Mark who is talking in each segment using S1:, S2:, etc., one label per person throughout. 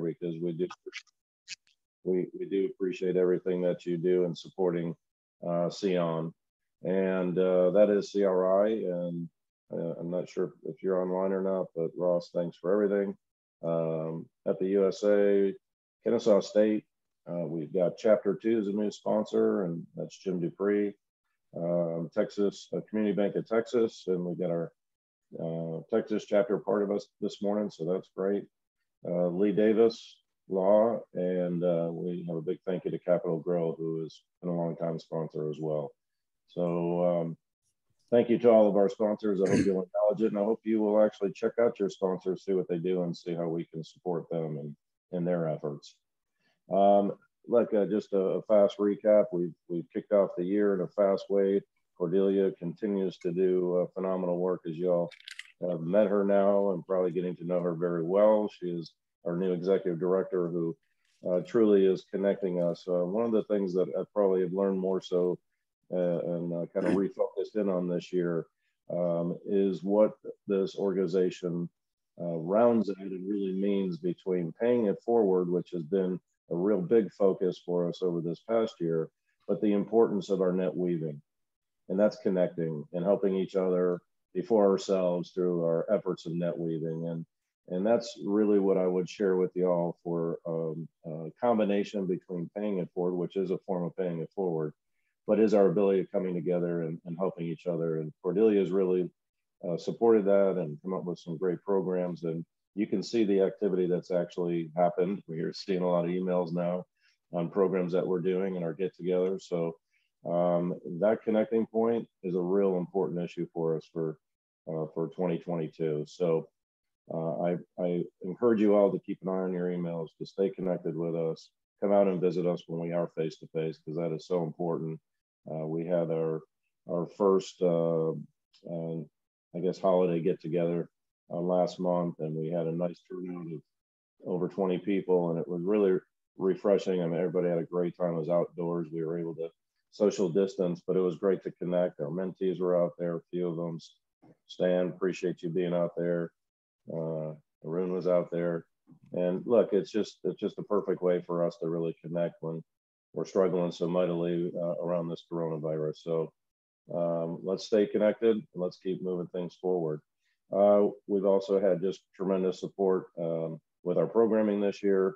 S1: because we do we, we do appreciate everything that you do in supporting uh. And uh, that is CRI. And uh, I'm not sure if you're online or not, but Ross, thanks for everything. Um, at the USA, Kennesaw State, uh, we've got Chapter 2 as a new sponsor, and that's Jim Dupree. Um, Texas, Community Bank of Texas, and we got our uh, Texas chapter part of us this morning, so that's great. Uh, Lee Davis Law, and uh, we have a big thank you to Capital Grille, who has been a long time sponsor as well. So um, thank you to all of our sponsors. I hope you'll acknowledge it, and I hope you will actually check out your sponsors, see what they do, and see how we can support them in, in their efforts. Um, like uh, just a, a, fast recap, we've, we've kicked off the year in a fast way. Cordelia continues to do uh, phenomenal work as y'all have met her now and probably getting to know her very well. She is our new executive director who uh, truly is connecting us. Uh, one of the things that I probably have learned more so uh, and uh, kind of refocused in on this year um, is what this organization uh, rounds out and really means between paying it forward, which has been a real big focus for us over this past year, but the importance of our net weaving. And that's connecting and helping each other before ourselves through our efforts of net weaving. And, and that's really what I would share with y'all for um, a combination between paying it forward, which is a form of paying it forward, but is our ability of coming together and, and helping each other. And Cordelia has really uh, supported that and come up with some great programs. And you can see the activity that's actually happened. We're seeing a lot of emails now on programs that we're doing and our get together. So um, that connecting point is a real important issue for us for uh, for 2022. So uh, I, I encourage you all to keep an eye on your emails, to stay connected with us, come out and visit us when we are face to face, because that is so important. Uh, we had our our first, uh, uh, I guess, holiday get together uh, last month, and we had a nice turnout of over 20 people, and it was really refreshing. I mean, everybody had a great time. It was outdoors. We were able to social distance, but it was great to connect. Our mentees were out there, a few of them. Stan, appreciate you being out there. Uh, Arun was out there, and look, it's just it's just a perfect way for us to really connect when we're struggling so mightily uh, around this coronavirus. So um, let's stay connected. And let's keep moving things forward. Uh, we've also had just tremendous support um, with our programming this year,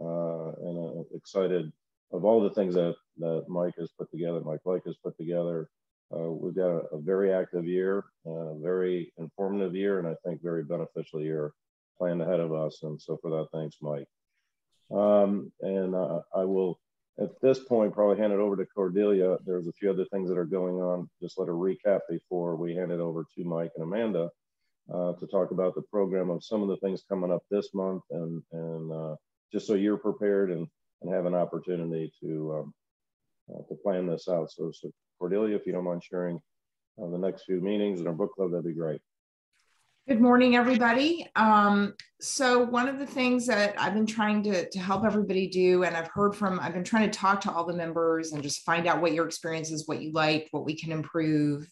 S1: uh, and uh, excited of all the things that, that Mike has put together, Mike Blake has put together. Uh, we've got a, a, very active year, a very informative year, and I think very beneficial year planned ahead of us. And so for that, thanks, Mike. Um, and uh, I will, at this point, probably hand it over to Cordelia. There's a few other things that are going on. Just let her recap before we hand it over to Mike and Amanda uh, to talk about the program of some of the things coming up this month and, and uh, just so you're prepared and, and have an opportunity to, um, uh, to plan this out. So, so Cordelia, if you don't mind sharing uh, the next few meetings in our book club, that'd be great.
S2: Good morning, everybody. Um, so one of the things that I've been trying to, to help everybody do, and I've heard from, I've been trying to talk to all the members and just find out what your experience is, what you like, what we can improve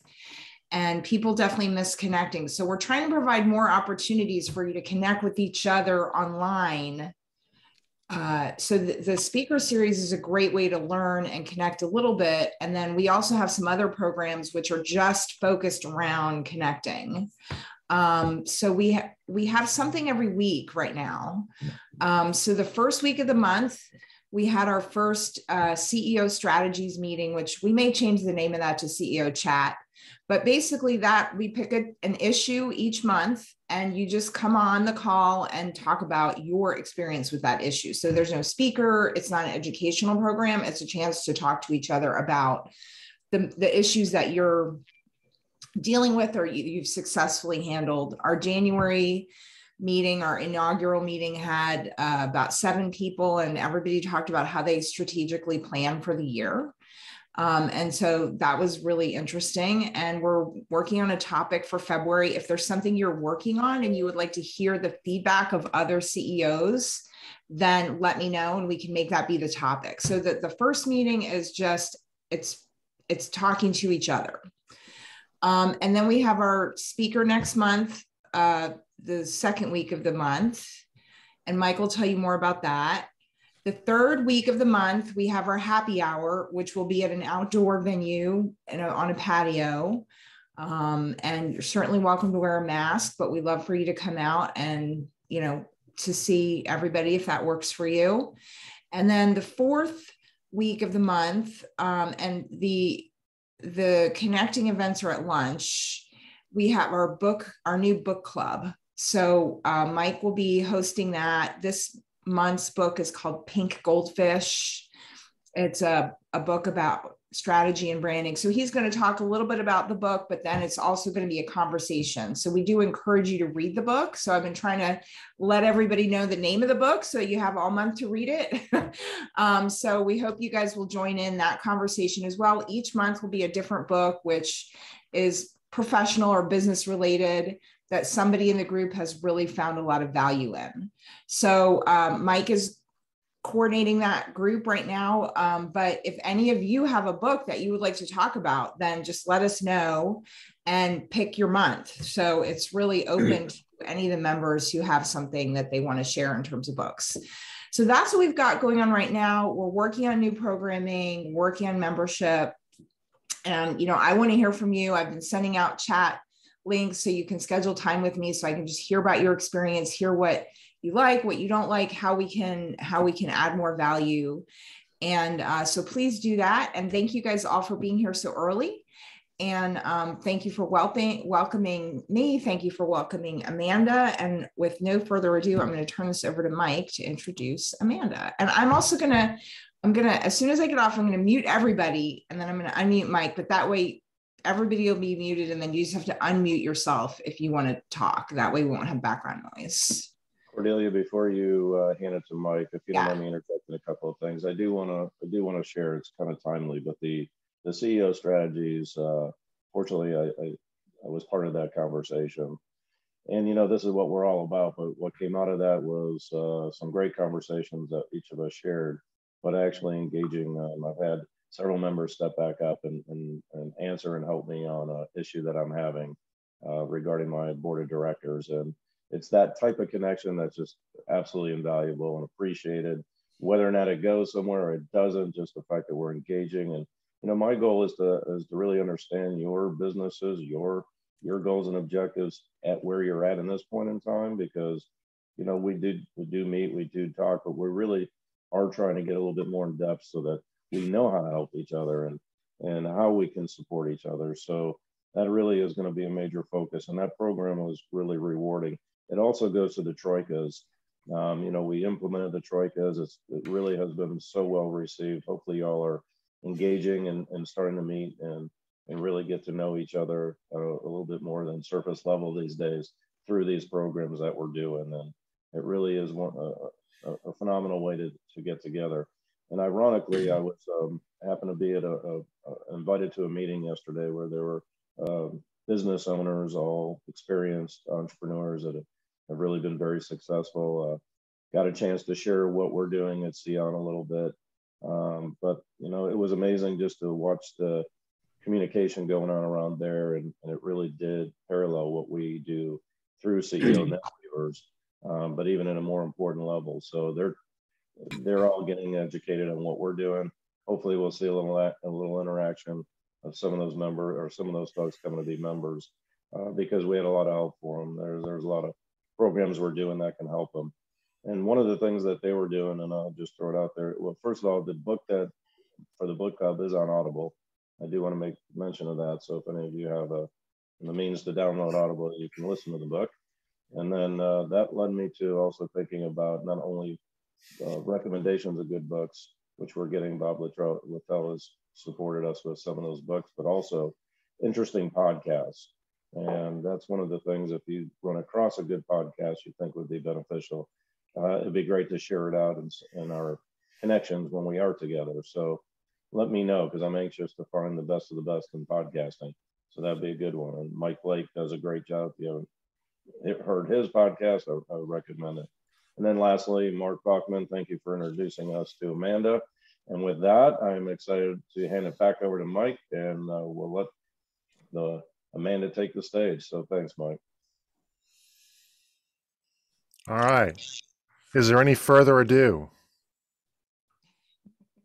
S2: and people definitely miss connecting. So we're trying to provide more opportunities for you to connect with each other online. Uh, so the, the, speaker series is a great way to learn and connect a little bit. And then we also have some other programs which are just focused around connecting. Um, so we ha- we have something every week right now. Um, so the first week of the month, we had our first uh, CEO strategies meeting, which we may change the name of that to CEO chat but basically, that we pick a, an issue each month and you just come on the call and talk about your experience with that issue. So there's no speaker, it's not an educational program, it's a chance to talk to each other about the, the issues that you're dealing with or you, have successfully handled. Our January meeting, our inaugural meeting had uh, about seven people, and everybody talked about how they strategically plan for the year. Um, and so that was really interesting. And we're working on a topic for February. If there's something you're working on and you would like to hear the feedback of other CEOs, then let me know and we can make that be the topic. So that the first meeting is just it's it's talking to each other. Um, and then we have our speaker next month, uh, the second week of the month. and Mike will tell you more about that. The third week of the month, we have our happy hour, which will be at an outdoor venue and on a patio. Um, and you're certainly welcome to wear a mask, but we love for you to come out and, you know, to see everybody if that works for you. And then the fourth week of the month, um, and the the connecting events are at lunch. We have our book, our new book club. So uh, Mike will be hosting that. This month's book is called Pink Goldfish. It's a, a book about strategy and branding. So he's going to talk a little bit about the book, but then it's also going to be a conversation. So we do encourage you to read the book. So I've been trying to let everybody know the name of the book so you have all month to read it. um, so we hope you guys will join in that conversation as well. Each month will be a different book, which is professional or business related that somebody in the group has really found a lot of value in. So um, Mike is coordinating that group right now. Um, but if any of you have a book that you would like to talk about, then just let us know and pick your month. So it's really open to any of the members who have something that they want to share in terms of books. So that's what we've got going on right now. We're working on new programming, working on membership. And, you know, I want to hear from you. I've been sending out chat links so you can schedule time with me so I can just hear about your experience, hear what you like what you don't like how we can how we can add more value. And uh, so please do that. And thank you guys all for being here so early. And um, thank you for welcoming welcoming me. Thank you for welcoming amanda. And with no further ado i'm going to turn this over to mike to introduce amanda. And i'm also going to i'm going to as soon as i get off i'm going to mute everybody and then i'm going to unmute mike. But that way everybody will be muted and then you just have to unmute yourself if you want to talk that way we won't have background noise
S1: Cordelia, before you uh, hand it to Mike, if you don't mind me interjecting a couple of things, I do want to I do want to share. It's kind of timely, but the the CEO strategies. Uh, fortunately, I, I, I was part of that conversation, and you know this is what we're all about. But what came out of that was uh, some great conversations that each of us shared, but actually engaging. Um, I've had several members step back up and, and, and answer and help me on an issue that I'm having uh, regarding my board of directors and it's that type of connection that's just absolutely invaluable and appreciated. Whether or not it goes somewhere or it doesn't, just the fact that we're engaging. And you know, my goal is to is to really understand your businesses, your your goals and objectives at where you're at in this point in time, because you know we do we do meet, we do talk, but we really are trying to get a little bit more in depth so that we know how to help each other and and how we can support each other. So that really is going to be a major focus, and that program was really rewarding. It also goes to the troikas. Um, you know, we implemented the troikas. It's, it really has been so well received. Hopefully, y'all are engaging and, and starting to meet and, and really get to know each other uh, a little bit more than surface level these days through these programs that we're doing. And it really is one, a, a, phenomenal way to, to get together. And ironically, I was um, happened to be at a, a, a, invited to a meeting yesterday where there were um, business owners, all experienced entrepreneurs that have have really been very successful. Uh, got a chance to share what we're doing at Sion a little bit. Um, but, you know, it was amazing just to watch the communication going on around there. And, and it really did parallel what we do through CEO Netweavers, um, but even at a more important level. So they're, they're all getting educated on what we're doing. Hopefully we'll see a little, a little interaction of some of those members or some of those folks coming to be members uh, because we had a lot of help for them. There's, there's a lot of programs we're doing that can help them. And one of the things that they were doing, and I'll just throw it out there. Well, first of all, the book that for the book club is on Audible. I do want to make mention of that. So if any of you have a the means to download Audible, you can listen to the book. And then uh, that led me to also thinking about not only uh, recommendations of good books, which we're getting. Bob Littell has supported us with some of those books, but also interesting podcasts. And that's one of the things, if you run across a good podcast you think would be beneficial, uh, it'd be great to share it out in, in our connections when we are together. So let me know because I'm anxious to find the best of the best in podcasting. So that'd be a good one. And Mike Blake does a great job. If you haven't heard his podcast, I, I recommend it. And then lastly, Mark Bachman, thank you for introducing us to Amanda. And with that, I'm excited to hand it back over to Mike and uh, we'll let the Amanda take the stage. So thanks, Mike.
S3: All right. Is there any further ado?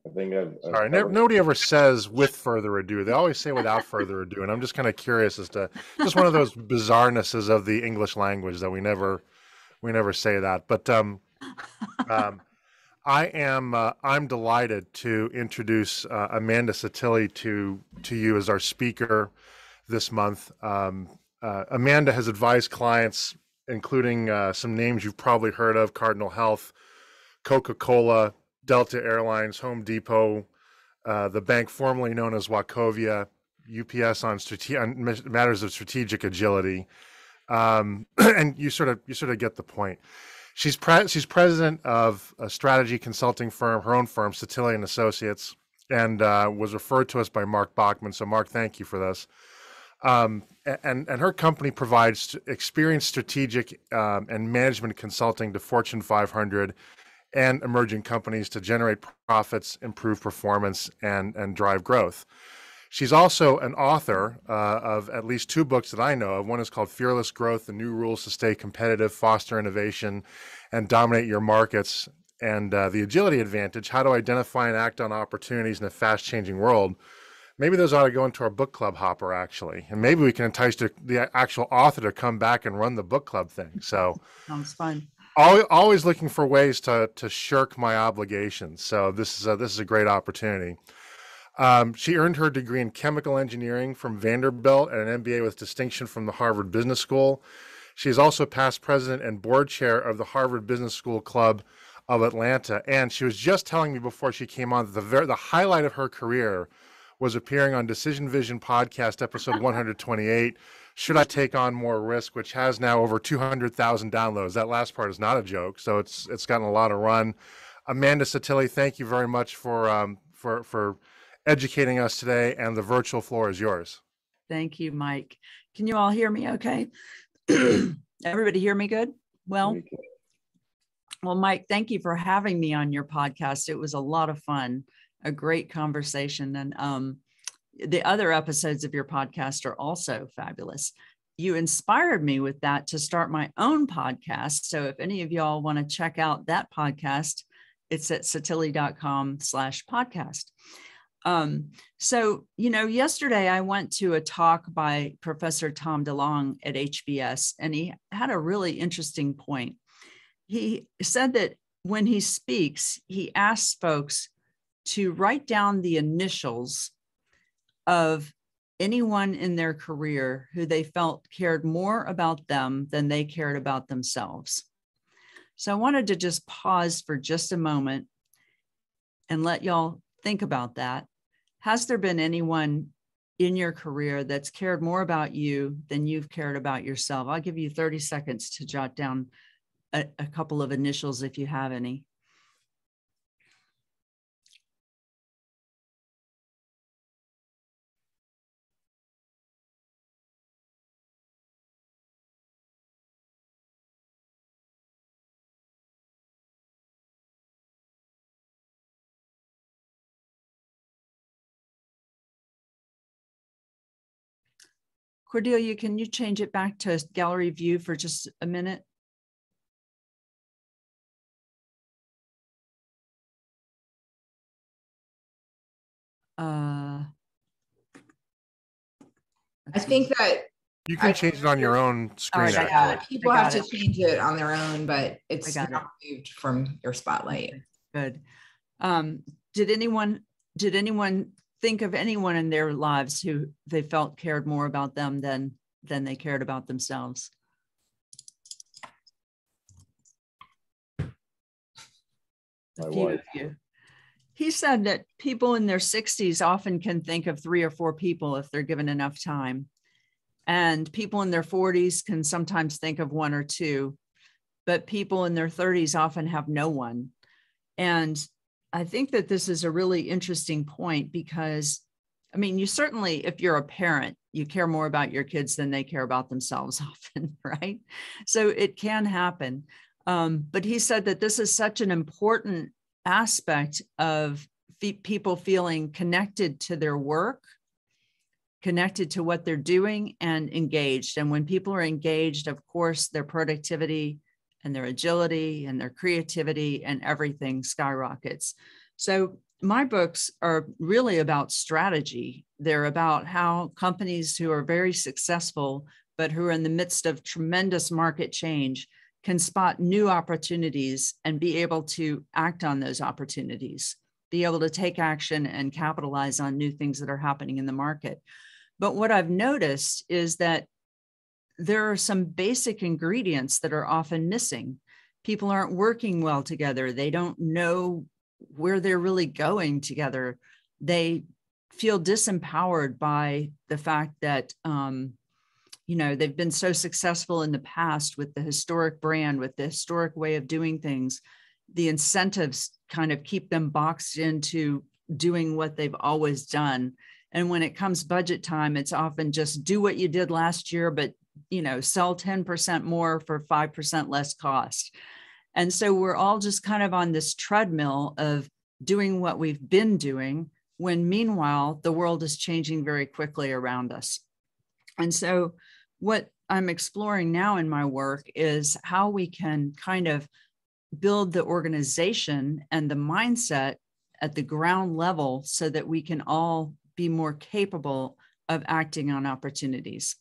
S1: I think I've. I've
S3: Sorry, ne-
S1: covered-
S3: nobody ever says with further ado. They always say without further ado, and I'm just kind of curious as to just one of those bizarrenesses of the English language that we never we never say that. But um, um, I am uh, I'm delighted to introduce uh, Amanda Setili to to you as our speaker this month. Um, uh, Amanda has advised clients, including uh, some names you've probably heard of: Cardinal Health, Coca Cola, Delta Airlines, Home Depot, uh, the bank formerly known as Wachovia, UPS on, strate- on matters of strategic agility, um, and you sort of you sort of get the point. She's pre- she's president of a strategy consulting firm, her own firm, Setili and Associates, and uh, was referred to us by Mark Bachman. So, Mark, thank you for this. Um, and and her company provides experienced strategic um, and management consulting to Fortune 500 and emerging companies to generate profits, improve performance, and and drive growth. She's also an author uh, of at least two books that I know of. One is called Fearless Growth: The New Rules to Stay Competitive, Foster Innovation, and Dominate Your Markets. And uh, the Agility Advantage: How to Identify and Act on Opportunities in a Fast-Changing World. Maybe those ought to go into our book club hopper, actually, and maybe we can entice the, the actual author to come back and run the book club thing. So
S4: Sounds fun.
S3: always, always looking for ways to to shirk my obligations. So this is a, this is a great opportunity. Um, she earned her degree in chemical engineering from Vanderbilt and an MBA with distinction from the Harvard Business School. She is also past president and board chair of the Harvard Business School Club of Atlanta. And she was just telling me before she came on that the very, the highlight of her career was appearing on Decision Vision podcast episode 128. Should I take on more risk, which has now over 200,000 downloads. That last part is not a joke, so it's it's gotten a lot of run. Amanda Setili, thank you very much for um, for for educating us today, and the virtual floor is yours.
S4: Thank you, Mike. Can you all hear me okay? Everybody hear me good? Well, well, Mike, thank you for having me on your podcast. It was a lot of fun, a great conversation. And um, the other episodes of your podcast are also fabulous. You inspired me with that to start my own podcast. So if any of y'all want to check out that podcast, it's at setili.com slash podcast. Um, so, you know, yesterday I went to a talk by Professor Tom DeLong at HBS, and he had a really interesting point. He said that when he speaks, he asks folks to write down the initials of anyone in their career who they felt cared more about them than they cared about themselves. So I wanted to just pause for just a moment and let y'all think about that. Has there been anyone in your career that's cared more about you than you've cared about yourself? I'll give you 30 seconds to jot down a, a couple of initials if you have any. Cordelia, can you change it back to gallery view for just a minute? Uh,
S2: I think that
S3: You can
S2: I-
S3: change it on your own screen.
S4: right,
S2: yeah, people have
S4: got
S2: to change it on their own, but it's
S4: got it.
S2: not moved from your spotlight.
S4: good. Um, did anyone, did anyone think of anyone in their lives who they felt cared more about them than, than they cared about themselves? A few of you. He said that people in their 60s often can think of three or four people if they're given enough time. And people in their 40s can sometimes think of one or two, but people in their 30s often have no one. And I think that this is a really interesting point because, I mean, you certainly, if you're a parent, you care more about your kids than they care about themselves often, right? So it can happen. Um, but he said that this is such an important aspect of fe- people feeling connected to their work, connected to what they're doing, and engaged. And when people are engaged, of course, their productivity and their agility and their creativity and everything skyrockets. So my books are really about strategy. They're about how companies who are very successful, but who are in the midst of tremendous market change, can spot new opportunities and be able to act on those opportunities, be able to take action and capitalize on new things that are happening in the market. But what I've noticed is that there are some basic ingredients that are often missing. People aren't working well together. They don't know where they're really going together. They feel disempowered by the fact that um, you know they've been so successful in the past with the historic brand with the historic way of doing things the incentives kind of keep them boxed into doing what they've always done and when it comes budget time it's often just do what you did last year but you know sell 10% more for 5% less cost and so we're all just kind of on this treadmill of doing what we've been doing when meanwhile the world is changing very quickly around us and so what I'm exploring now in my work is how we can kind of build the organization and the mindset at the ground level so that we can all be more capable of acting on opportunities.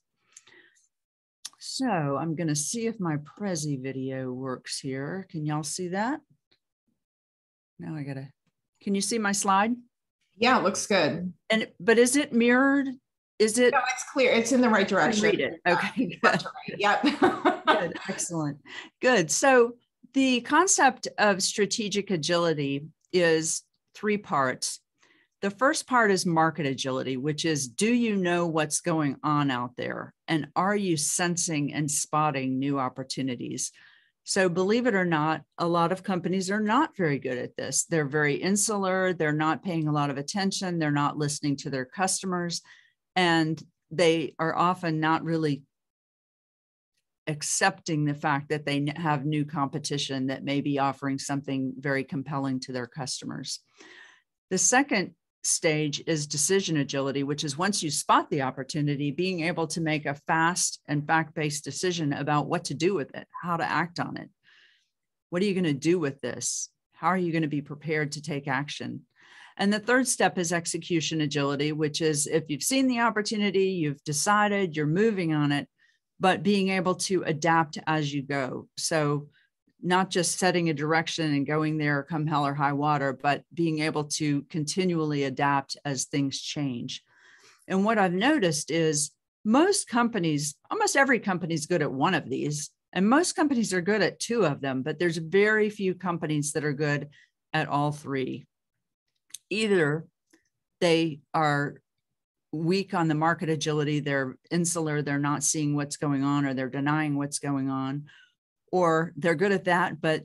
S4: So I'm going to see if my Prezi video works here. Can y'all see that? Now I got to, can you see my slide?
S2: Yeah, it looks good.
S4: And, but is it mirrored is it?
S2: No, it's clear. It's in the right direction.
S4: Read it. Okay. Good.
S2: Yep.
S4: good. Excellent. Good. So the concept of strategic agility is three parts. The first part is market agility, which is do you know what's going on out there? And are you sensing and spotting new opportunities? So, believe it or not, a lot of companies are not very good at this. They're very insular, they're not paying a lot of attention, they're not listening to their customers and they are often not really accepting the fact that they have new competition that may be offering something very compelling to their customers. The second stage is decision agility, which is once you spot the opportunity, being able to make a fast and fact based decision about what to do with it, how to act on it. What are you going to do with this? How are you going to be prepared to take action? And the third step is execution agility, which is if you've seen the opportunity, you've decided, you're moving on it, but being able to adapt as you go. So, not just setting a direction and going there come hell or high water, but being able to continually adapt as things change. And what I've noticed is most companies, almost every company is good at one of these, and most companies are good at two of them, but there's very few companies that are good at all three either they are weak on the market agility, they're insular, they're not seeing what's going on, or they're denying what's going on, or they're good at that, but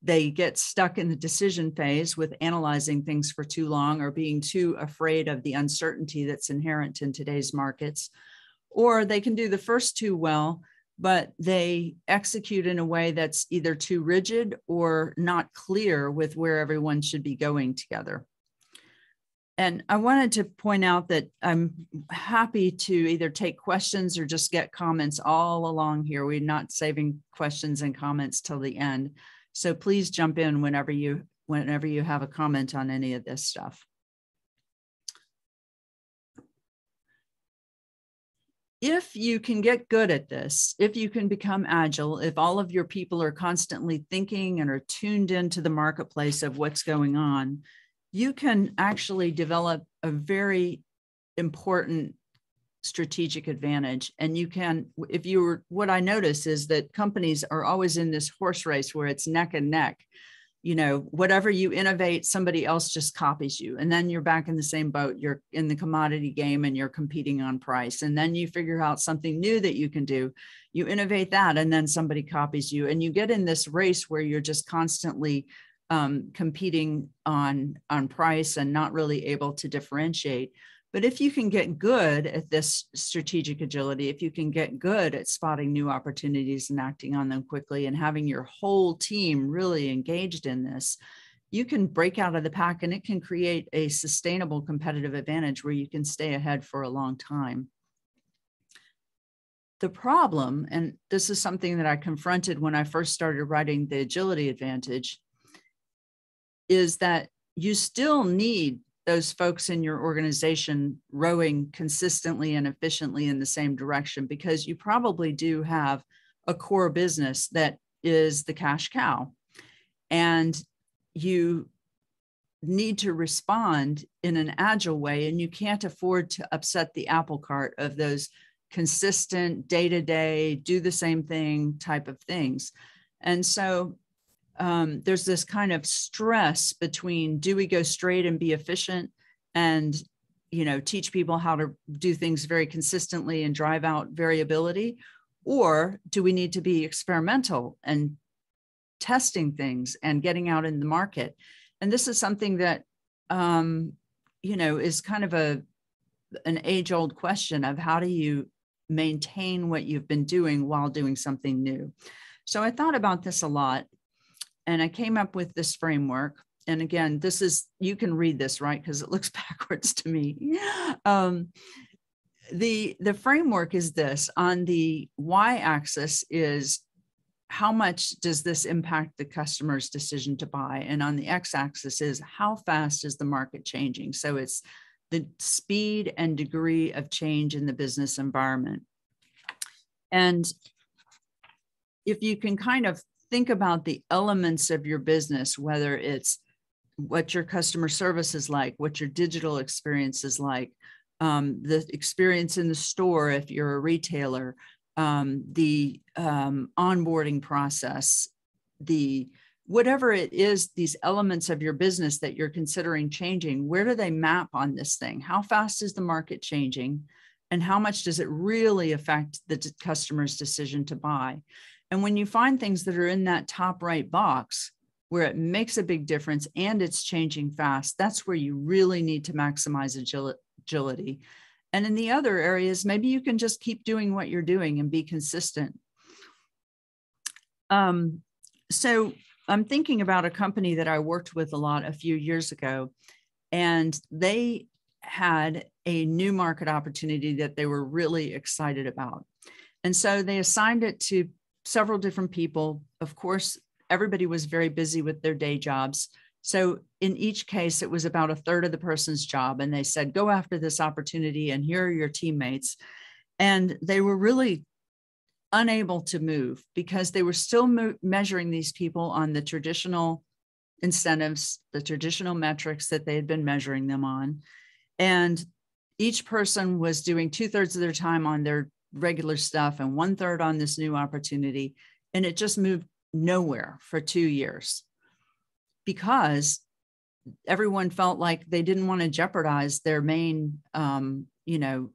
S4: they get stuck in the decision phase with analyzing things for too long or being too afraid of the uncertainty that's inherent in today's markets. Or they can do the first two well, but they execute in a way that's either too rigid or not clear with where everyone should be going together. And I wanted to point out that I'm happy to either take questions or just get comments all along here. We're not saving questions and comments till the end. So please jump in whenever you whenever you have a comment on any of this stuff. If you can get good at this, if you can become agile, if all of your people are constantly thinking and are tuned into the marketplace of what's going on, you can actually develop a very important strategic advantage. And you can if you were what i notice is that companies are always in this horse race where it's neck and neck. You know whatever you innovate somebody else just copies you. And then you're back in the same boat. You're in the commodity game and you're competing on price. And then you figure out something new that you can do. You innovate that and then somebody copies you. And you get in this race where you're just constantly um, competing on on price and not really able to differentiate. But if you can get good at this strategic agility, if you can get good at spotting new opportunities and acting on them quickly and having your whole team really engaged in this, you can break out of the pack and it can create a sustainable competitive advantage where you can stay ahead for a long time. the problem, and this is something that I confronted when I first started writing the agility advantage, is that you still need those folks in your organization rowing consistently and efficiently in the same direction because you probably do have a core business that is the cash cow. And you need to respond in an agile way, and you can't afford to upset the apple cart of those consistent day to day, do the same thing type of things. And so um, there's this kind of stress between do we go straight and be efficient and you know teach people how to do things very consistently and drive out variability? Or do we need to be experimental and testing things and getting out in the market? And this is something that um, you know is kind of a an age old question of how do you maintain what you've been doing while doing something new? So i thought about this a lot and i came up with this framework and again this is you can read this right because it looks backwards to me um, the the framework is this on the y axis is how much does this impact the customer's decision to buy? And on the x axis is how fast is the market changing? So it's the speed and degree of change in the business environment. And if you can kind of think about the elements of your business, whether it's what your customer service is like, what your digital experience is like, um, the experience in the store if you're a retailer, um, the um, onboarding process, the whatever it is, these elements of your business that you're considering changing, where do they map on this thing? How fast is the market changing? And how much does it really affect the customer's decision to buy? And when you find things that are in that top right box, where it makes a big difference and it's changing fast, that's where you really need to maximize agility and in the other areas, maybe you can just keep doing what you're doing and be consistent. Um, so I'm thinking about a company that I worked with a lot a few years ago, and they had a new market opportunity that they were really excited about. And so they assigned it to several different people. Of course, everybody was very busy with their day jobs. So in each case, it was about a third of the person's job. And they said, go after this opportunity, and here are your teammates. And they were really unable to move because they were still mo- measuring these people on the traditional incentives, the traditional metrics that they had been measuring them on. And each person was doing two thirds of their time on their regular stuff and one third on this new opportunity. And it just moved nowhere for two years because everyone felt like they didn't want to jeopardize their main um, you know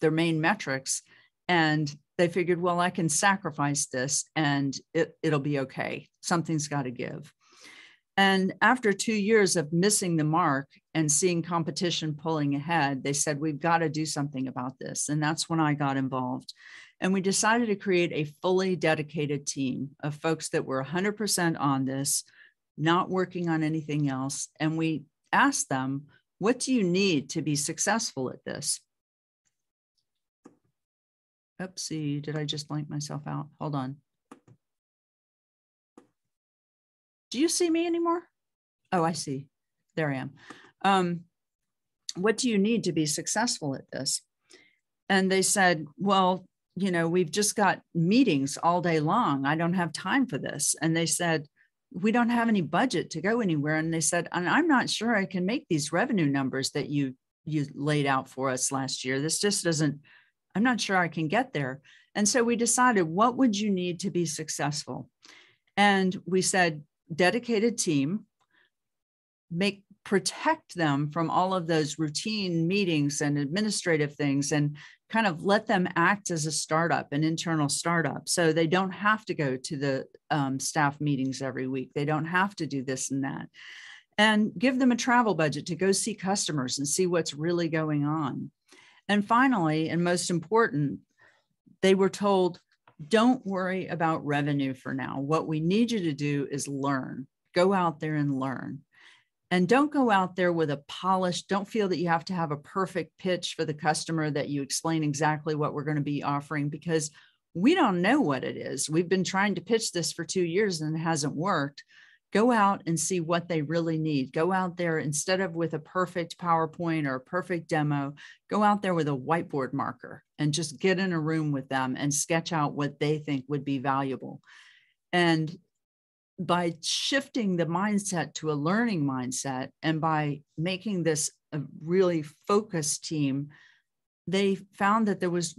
S4: their main metrics. And they figured well i can sacrifice this and it, it'll be okay. Something's got to give and after two years of missing the mark and seeing competition pulling ahead they said we've got to do something about this and that's when i got involved and we decided to create a fully dedicated team of folks that were 100% on this not working on anything else. And we asked them, what do you need to be successful at this? Oopsie, did I just blank myself out? Hold on. Do you see me anymore? Oh, I see. There I am. Um, what do you need to be successful at this? And they said, well, you know, we've just got meetings all day long. I don't have time for this. And they said, we don't have any budget to go anywhere. And they said, and I'm not sure I can make these revenue numbers that you you laid out for us last year. This just doesn't, I'm not sure I can get there. And so we decided, what would you need to be successful? And we said, dedicated team, make protect them from all of those routine meetings and administrative things and kind of let them act as a startup, an internal startup. So they don't have to go to the um, staff meetings every week. They don't have to do this and that. And give them a travel budget to go see customers and see what's really going on. And finally, and most important, they were told, don't worry about revenue for now. What we need you to do is learn, go out there and learn. and don't go out there with a polished don't feel that you have to have a perfect pitch for the customer that you explain exactly what we're going to be offering because we don't know what it is we've been trying to pitch this for two years and it hasn't worked go out and see what they really need go out there instead of with a perfect powerpoint or a perfect demo go out there with a whiteboard marker and just get in a room with them and sketch out what they think would be valuable and by shifting the mindset to a learning mindset and by making this a really focused team, they found that there was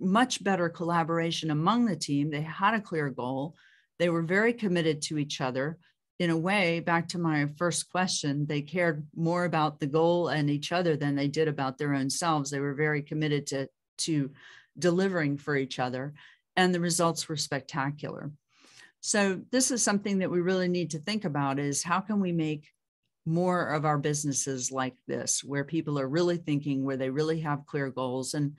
S4: much better collaboration among the team. They had a clear goal. They were very committed to each other. In a way, back to my first question, they cared more about the goal and each other than they did about their own selves. They were very committed to, to delivering for each other, and the results were spectacular. So this is something that we really need to think about is how can we make more of our businesses like this, where people are really thinking, where they really have clear goals. And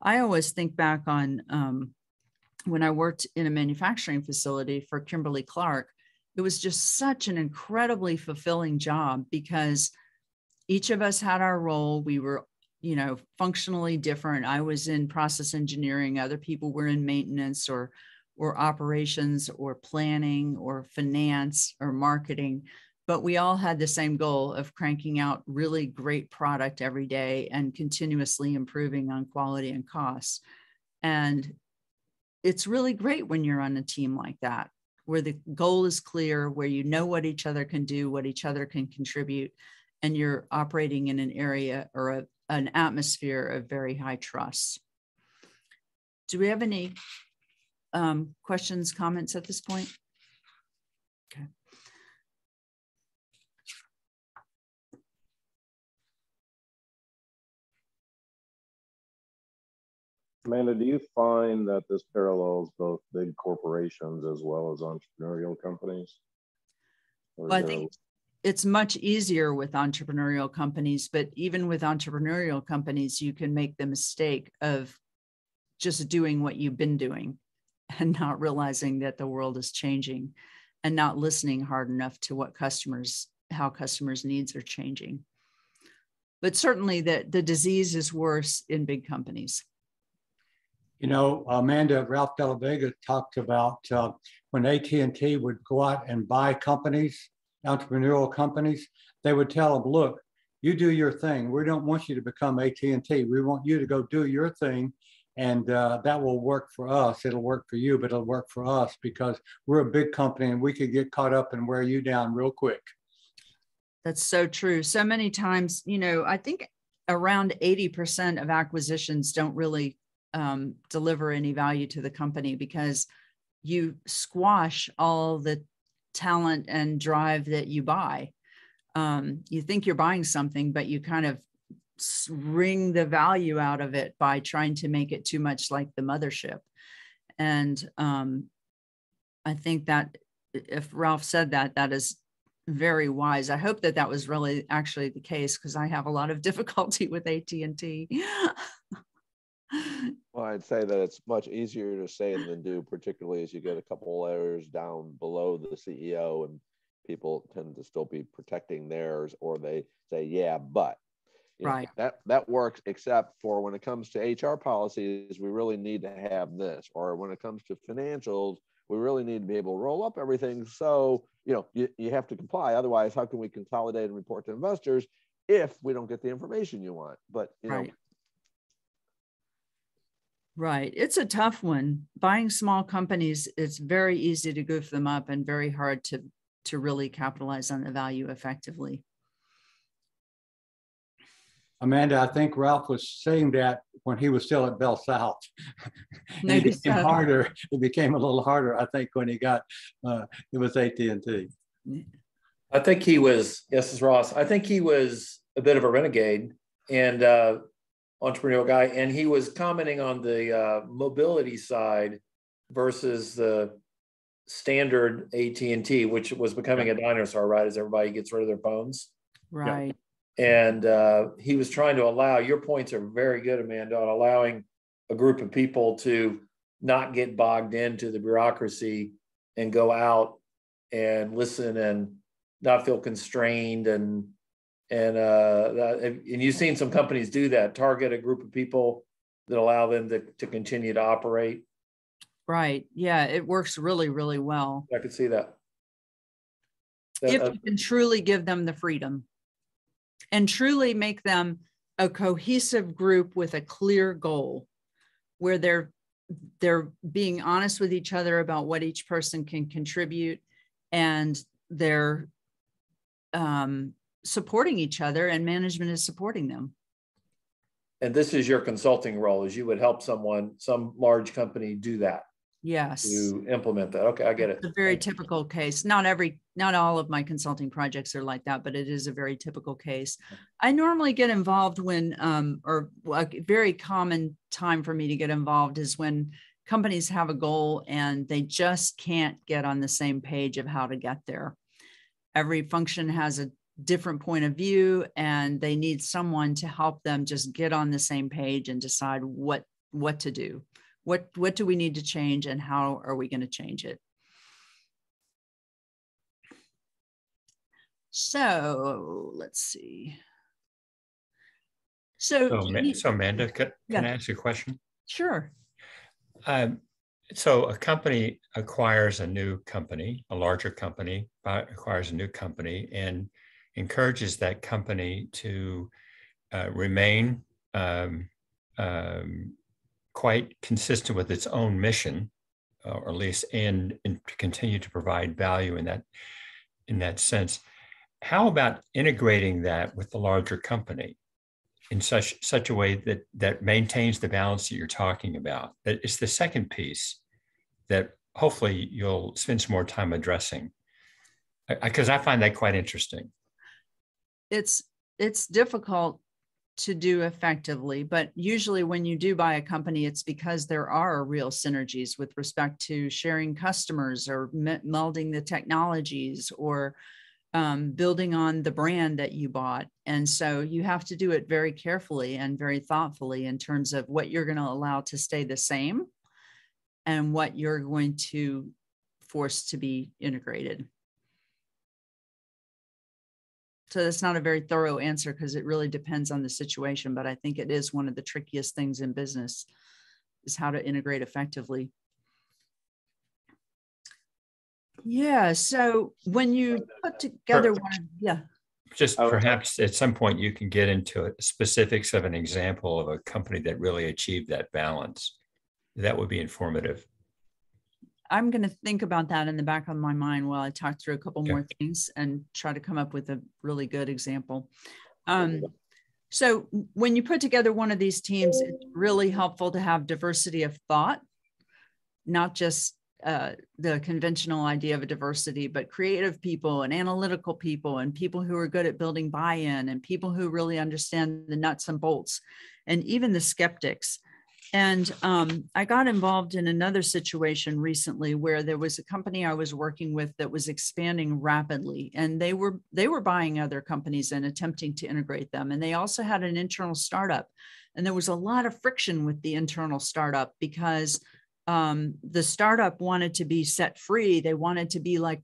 S4: I always think back on um, when I worked in a manufacturing facility for Kimberly Clark, it was just such an incredibly fulfilling job because each of us had our role. We were, you know, functionally different. I was in process engineering, other people were in maintenance or or operations or planning or finance or marketing but we all had the same goal of cranking out really great product every day and continuously improving on quality and costs and it's really great when you're on a team like that where the goal is clear where you know what each other can do what each other can contribute and you're operating in an area or a, an atmosphere of very high trust do we have any um, questions, comments at this point?
S1: Amanda, do you find that this parallels both big corporations as well as entrepreneurial companies?
S4: well, I think it's much easier with entrepreneurial companies, but even with entrepreneurial companies, you can make the mistake of just doing what you've been doing and not realizing that the world is changing and not listening hard enough to what customers how customers needs are changing. But certainly the, the disease is worse in big companies
S5: you know amanda ralph de la vega talked about uh, when at&t would go out and buy companies entrepreneurial companies they would tell them look you do your thing we don't want you to become at&t we want you to go do your thing and uh, that will work for us. It'll work for you, but it'll work for us because we're a big company and we could get caught up and wear you down real quick.
S4: That's so true. So many times, you know, I think around 80% of acquisitions don't really um, deliver any value to the company because you squash all the talent and drive that you buy. Um, you think you're buying something, but you kind of wring the value out of it by trying to make it too much like the mothership. And um, I think that if Ralph said that, that is very wise. I hope that that was really actually the case because I have a lot of difficulty with AT&T.
S6: well, I'd say that it's much easier to say than do, particularly as you get a couple layers down below the CEO and people tend to still be protecting theirs or they say, yeah, but
S4: you right.
S6: Know, that that works, except for when it comes to HR policies, we really need to have this. Or when it comes to financials, we really need to be able to roll up everything. So you know you, you have to comply. Otherwise, how can we consolidate and report to investors if we don't get the information you want? But you
S4: right.
S6: know.
S4: Right. It's a tough one. Buying small companies, it's very easy to goof them up and very hard to to really capitalize on the value effectively.
S5: Amanda, I think Ralph was saying that when he was still at Bell South.
S4: Maybe
S5: it became
S4: so.
S5: harder. It became a little harder, I think, when he got uh, it was AT and T.
S7: I think he was. Yes, this is Ross. I think he was a bit of a renegade and uh, entrepreneurial guy, and he was commenting on the uh, mobility side versus the standard AT and T, which was becoming a dinosaur, right? As everybody gets rid of their phones.
S4: Right
S7: and uh, he was trying to allow your points are very good amanda on allowing a group of people to not get bogged into the bureaucracy and go out and listen and not feel constrained and and uh, that, and you've seen some companies do that target a group of people that allow them to, to continue to operate
S4: Right. Yeah, it works really, really well.
S7: i could see that, That-
S4: If
S7: uh,
S4: you can truly give them the freedom and truly make them a cohesive group with a clear goal where they're they're being honest with each other about what each person can contribute and they're um, supporting each other and management is supporting them.
S7: and this is your consulting role is you would help someone some large company do that
S4: Yes.
S7: to implement that okay i get it
S4: It's a very typical case. Not every, not all of my consulting projects are like that, but it is a very typical case. I normally get involved when, um, or a very common time for me to get involved is when companies have a goal and they just can't get on the same page of how to get there. Every function has a different point of view and they need someone to help them just get on the same page and decide what, what to do. What what do we need to change and how are we going to change it? So let's see. So
S8: So, so Amanda, can, can I ask you a question?
S4: sure.
S8: Um, so a company acquires a new company, a larger company, acquires a new company and encourages that company to uh, remain um, um, quite consistent with its own mission, uh, or at least and, and to continue to provide value in that in that sense. How about integrating that with the larger company in such such a way that that maintains the balance that you're talking about? That it's the second piece that hopefully you'll spend some more time addressing, because I, I find that quite interesting.
S4: It's it's difficult to do effectively but usually when you do buy a company it's because there are real synergies with respect to sharing customers or me- melding the technologies or um, building on the brand that you bought. And so you have to do it very carefully and very thoughtfully in terms of what you're going to allow to stay the same and what you're going to force to be integrated so that's not a very thorough answer because it really depends on the situation, but I think it is one of the trickiest things in business is how to integrate effectively. Yeah, so when you put together one, yeah,
S8: Just oh,
S1: I would-
S8: perhaps at some point you can get into it- specifics of an example of a company that really achieved that balance. That would be informative.
S4: I'm going to think about that in the back of my mind while I talk through a couple
S8: Okay.
S4: more things and try to come up with a really good example. Um, so when you put together one of these teams, it's really helpful to have diversity of thought, not just uh, the conventional idea of a diversity, but creative people and analytical people and people who are good at building buy-in and people who really understand the nuts and bolts and even the skeptics. And um, I got involved in another situation recently where there was a company I was working with that was expanding rapidly, and they were they were buying other companies and attempting to integrate them. And they also had an internal startup, and there was a lot of friction with the internal startup because um, the startup wanted to be set free. They wanted to be like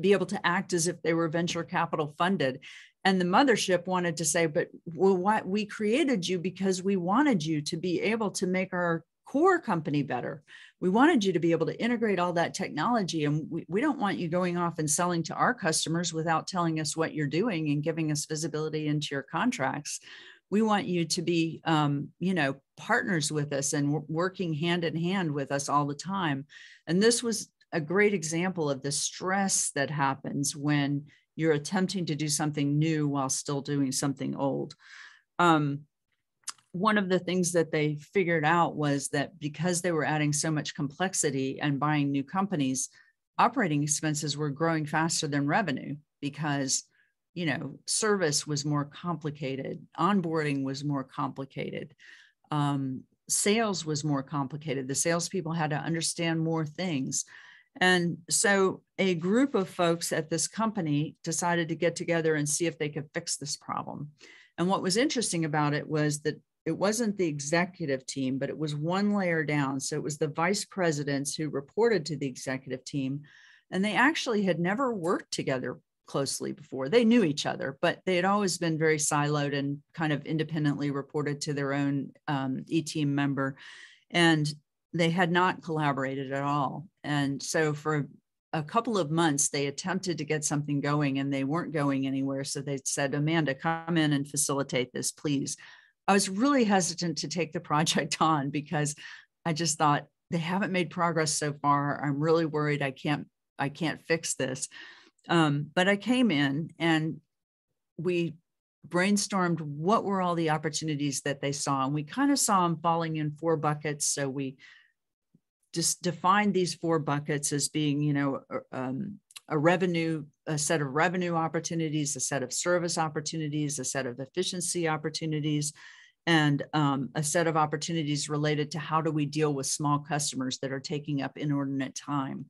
S4: be able to act as if they were venture capital funded and the mothership wanted to say but well what we created you because we wanted you to be able to make our core company better. We wanted you to be able to integrate all that technology and we, we don't want you going off and selling to our customers without telling us what you're doing and giving us visibility into your contracts. We want you to be um, you know partners with us and working hand in hand with us all the time. And this was a great example of the stress that happens when you're attempting to do something new while still doing something old. Um, one of the things that they figured out was that because they were adding so much complexity and buying new companies, operating expenses were growing faster than revenue because you know service was more complicated onboarding was more complicated um, sales was more complicated the salespeople had to understand more things and so a group of folks at this company decided to get together and see if they could fix this problem. And what was interesting about it was that it wasn't the executive team, but it was one layer down. So it was the vice presidents who reported to the executive team And they actually had never worked together closely before. They knew each other, but they had always been very siloed and kind of independently reported to their own um, E team member. And they had not collaborated at all. And so for a couple of months, they attempted to get something going and they weren't going anywhere. So they said, Amanda, come in and facilitate this, please. I was really hesitant to take the project on because I just thought they haven't made progress so far. I'm really worried I can't I can't fix this. Um, but I came in and we brainstormed what were all the opportunities that they saw, and we kind of saw them falling in four buckets. So we just defined these four buckets as being, you know, um, a revenue, a set of revenue opportunities, a set of service opportunities, a set of efficiency opportunities, and um, a set of opportunities related to how do we deal with small customers that are taking up inordinate time.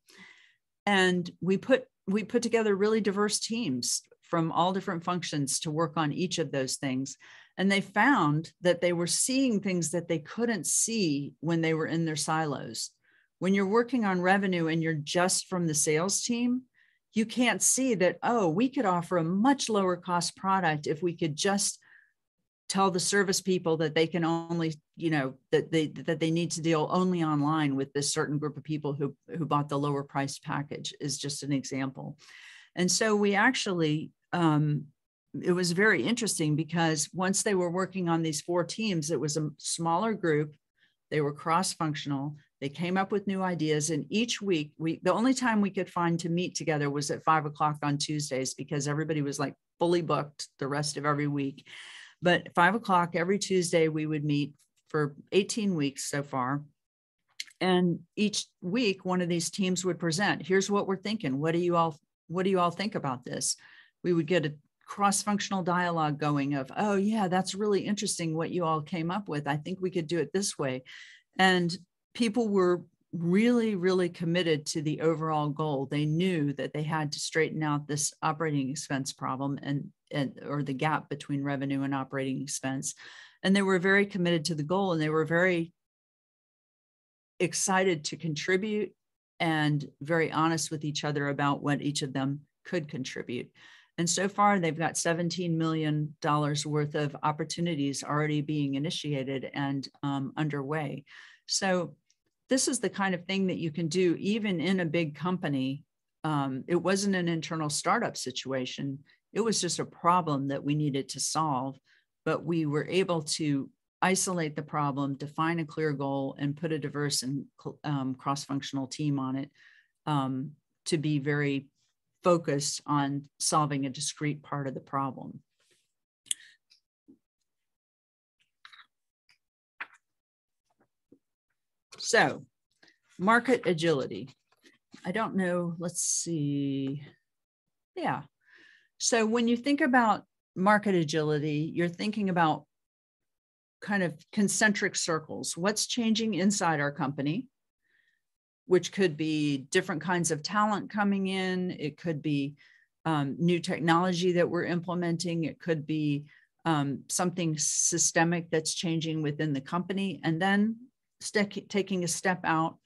S4: And we put we put together really diverse teams from all different functions to work on each of those things. And they found that they were seeing things that they couldn't see when they were in their silos. When you're working on revenue and you're just from the sales team, you can't see that, oh, we could offer a much lower cost product if we could just tell the service people that they can only you know that they that they need to deal only online with this certain group of people who who bought the lower priced package is just an example. And so we actually um, it was very interesting because once they were working on these four teams it was a smaller group. They were cross functional they came up with new ideas and each week we the only time we could find to meet together was at five o'clock on tuesdays because everybody was like fully booked the rest of every week. But five o'clock every tuesday we would meet for 18 weeks so far. And each week one of these teams would present here's what we're thinking. What do you all what do you all think about this? We would get a cross functional dialogue going of oh yeah that's really interesting what you all came up with. I think we could do it this way. And people were really, really committed to the overall goal. They knew that they had to straighten out this operating expense problem and, and or the gap between revenue and operating expense. And they were very committed to the goal and they were very excited to contribute and very honest with each other about what each of them could contribute. And so far, they've got $17 million worth of opportunities already being initiated and um, underway. So this is the kind of thing that you can do even in a big company. Um, it wasn't an internal startup situation. It was just a problem that we needed to solve, but we were able to isolate the problem, define a clear goal, and put a diverse and um, cross-functional team on it um, to be very focused on solving a discrete part of the problem. So, market agility. I don't know. Let's see. Yeah. So, when you think about market agility, you're thinking about kind of concentric circles. What's changing inside our company, which could be different kinds of talent coming in, it could be um, new technology that we're implementing, it could be um, something systemic that's changing within the company. And then taking a step out.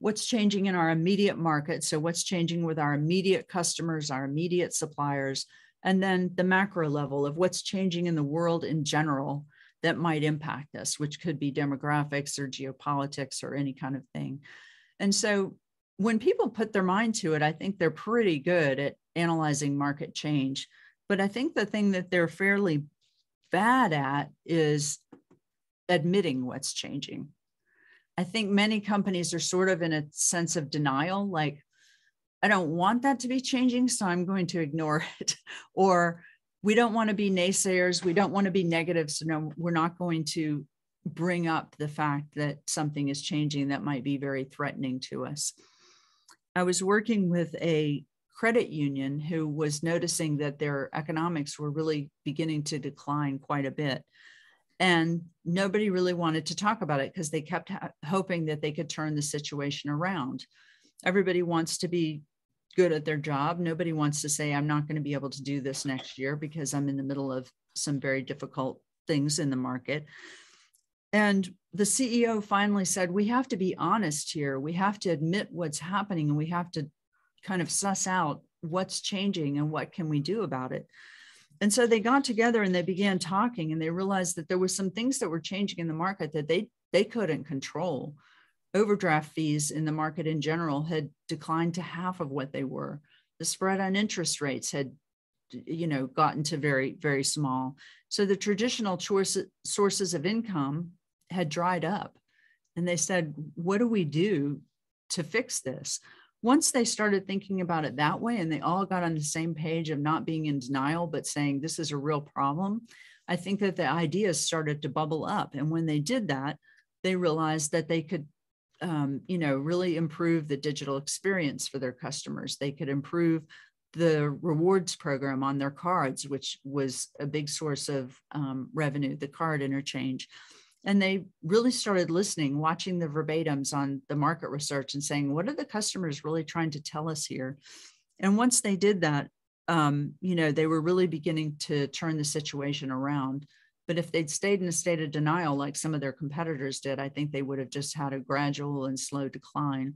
S4: What's changing in our immediate market? So what's changing with our immediate customers our immediate suppliers? And then the macro level of what's changing in the world in general that might impact us which could be demographics or geopolitics or any kind of thing. And so when people put their mind to it i think they're pretty good at analyzing market change. But i think the thing that they're fairly bad at is admitting what's changing I think many companies are sort of in a sense of denial, like, I don't want that to be changing, so I'm going to ignore it. or we don't want to be naysayers, we don't want to be negative, so no, we're not going to bring up the fact that something is changing that might be very threatening to us. I was working with a credit union who was noticing that their economics were really beginning to decline quite a bit and nobody really wanted to talk about it because they kept ha- hoping that they could turn the situation around. Everybody wants to be good at their job. Nobody wants to say i'm not going to be able to do this next year because i'm in the middle of some very difficult things in the market. And the ceo finally said we have to be honest here. We have to admit what's happening and we have to kind of suss out what's changing and what can we do about it and so they got together and they began talking and they realized that there were some things that were changing in the market that they they couldn't control. Overdraft fees in the market in general had declined to half of what they were. The spread on interest rates had you know gotten to very very small. So the traditional sources of income had dried up. And they said what do we do to fix this once they started thinking about it that way and they all got on the same page of not being in denial but saying this is a real problem i think that the ideas started to bubble up. And when they did that they realized that they could um, you know really improve the digital experience for their customers. They could improve the rewards program on their cards which was a big source of um, revenue the card interchange and they really started listening watching the verbatims on the market research and saying what are the customers really trying to tell us here? And once they did that um, you know they were really beginning to turn the situation around. But if they'd stayed in a state of denial like some of their competitors did i think they would have just had a gradual and slow decline.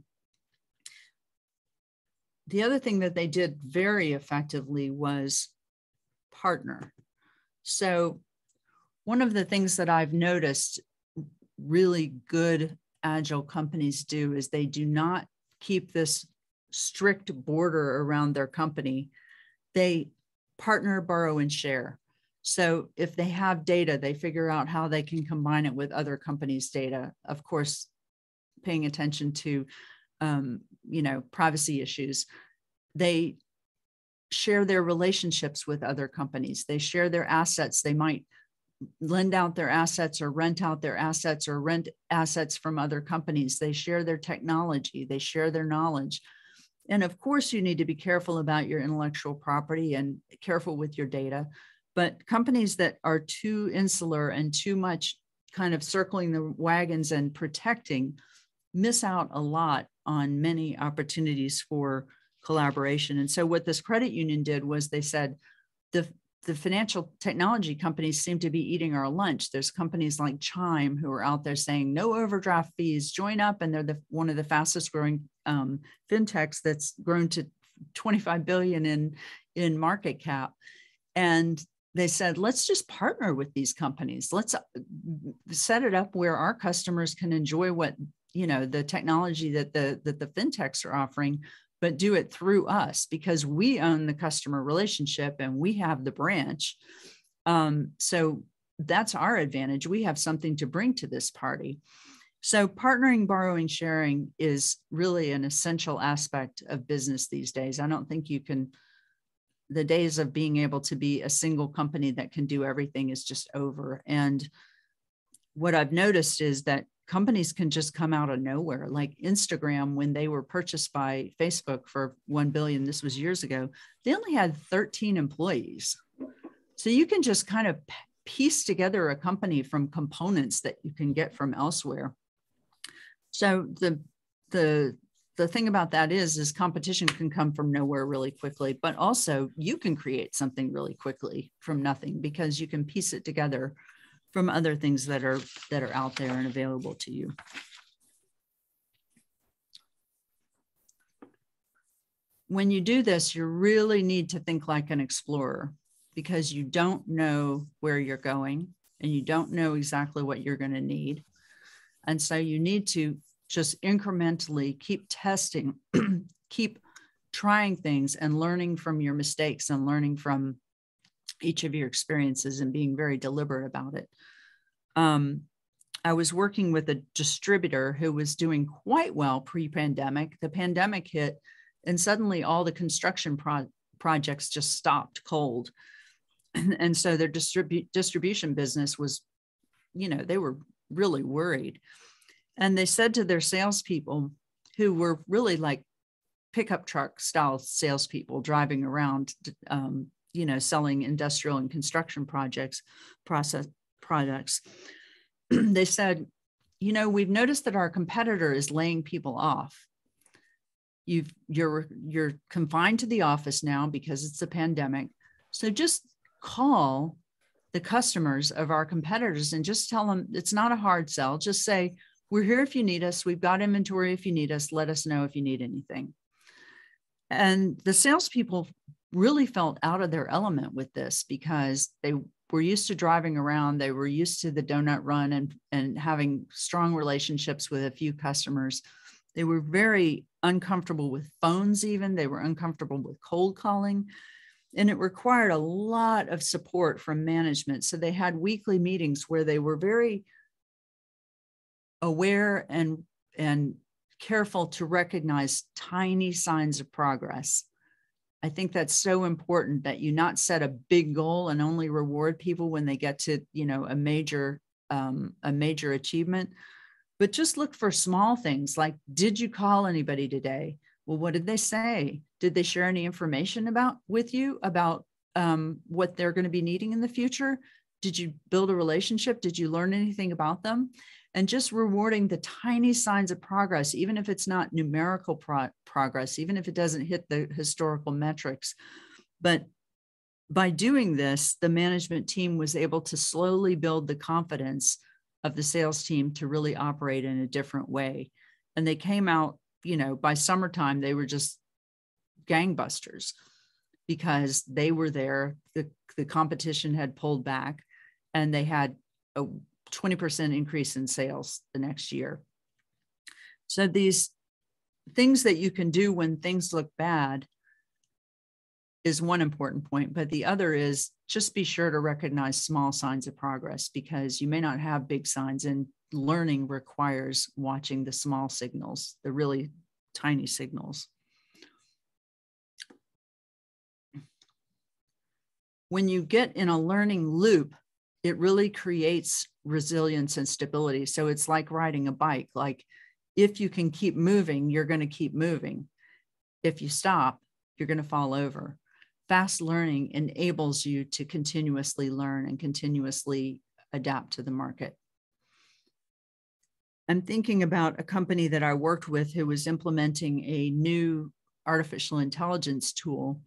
S4: The other thing that they did very effectively was partner. So one of the things that I've noticed really good agile companies do is they do not keep this strict border around their company. They partner, borrow, and share. So if they have data, they figure out how they can combine it with other companies' data. Of course, paying attention to, um, you know, privacy issues. They share their relationships with other companies. They share their assets. They might lend out their assets or rent out their assets or rent assets from other companies. They share their technology, they share their knowledge. And of course, you need to be careful about your intellectual property and careful with your data. But companies that are too insular and too much kind of circling the wagons and protecting miss out a lot on many opportunities for collaboration. And so, what this credit union did was they said, the the financial technology companies seem to be eating our lunch. There's companies like Chime who are out there saying no overdraft fees, join up, and they're the one of the fastest growing um, fintechs that's grown to 25 billion in in market cap. And they said, let's just partner with these companies. Let's set it up where our customers can enjoy what you know the technology that the that the fintechs are offering but do it through us because we own the customer relationship and we have the branch. Um, so that's our advantage. We have something to bring to this party. So, partnering, borrowing, sharing is really an essential aspect of business these days. I don't think you can, the days of being able to be a single company that can do everything is just over. And what I've noticed is that companies can just come out of nowhere like instagram when they were purchased by facebook for 1 billion this was years ago they only had 13 employees. So you can just kind of piece together a company from components that you can get from elsewhere. So the the the thing about that is is competition can come from nowhere really quickly but also you can create something really quickly from nothing because you can piece it together from other things that are that are out there and available to you. When you do this, you really need to think like an explorer because you don't know where you're going and you don't know exactly what you're going to need. And so you need to just incrementally keep testing, keep trying things and learning from your mistakes and learning from each of your experiences and being very deliberate about it. Um, I was working with a distributor who was doing quite well pre pandemic. The pandemic hit, and suddenly all the construction pro- projects just stopped cold. And, and so their distribu- distribution business was, you know, they were really worried. And they said to their salespeople, who were really like pickup truck style salespeople driving around um, you know, selling industrial and construction projects, process products. they said, you know, we've noticed that our competitor is laying people off. You've you're you're confined to the office now because it's a pandemic. So just call the customers of our competitors and just tell them it's not a hard sell. Just say, we're here if you need us. We've got inventory if you need us. Let us know if you need anything. and the salespeople really felt out of their element with this because they were used to driving around. They were used to the donut run and, and having strong relationships with a few customers. They were very uncomfortable with phones, even. They were uncomfortable with cold calling. And it required a lot of support from management. So they had weekly meetings where they were very aware and, and careful to recognize tiny signs of progress I think that's so important that you not set a big goal and only reward people when they get to, you know, a major um, a major achievement, but just look for small things like, did you call anybody today? Well, what did they say? Did they share any information about with you about um, what they're going to be needing in the future? Did you build a relationship? Did you learn anything about them? And just rewarding the tiny signs of progress, even if it's not numerical pro- progress, even if it doesn't hit the historical metrics. But by doing this, the management team was able to slowly build the confidence of the sales team to really operate in a different way. And they came out, you know, by summertime, they were just gangbusters because they were there. The, the competition had pulled back and they had a 20% increase in sales the next year. So these things that you can do when things look bad is one important point, but the other is just be sure to recognize small signs of progress because you may not have big signs and learning requires watching the small signals, the really tiny signals. When you get in a learning loop, it really creates resilience and stability. So it's like riding a bike. Like if you can keep moving, you're going to keep moving. If you stop, you're going to fall over. Fast learning enables you to continuously learn and continuously adapt to the market. I'm thinking about a company that I worked with who was implementing a new artificial intelligence tool.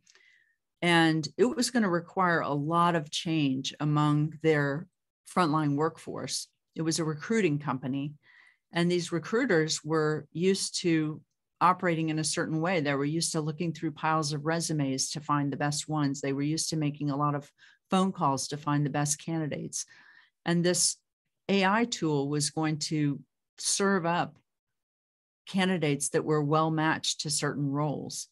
S4: And it was going to require a lot of change among their frontline workforce. It was a recruiting company. And these recruiters were used to operating in a certain way. They were used to looking through piles of resumes to find the best ones. They were used to making a lot of phone calls to find the best candidates. And this AI tool was going to serve up candidates that were well matched to certain roles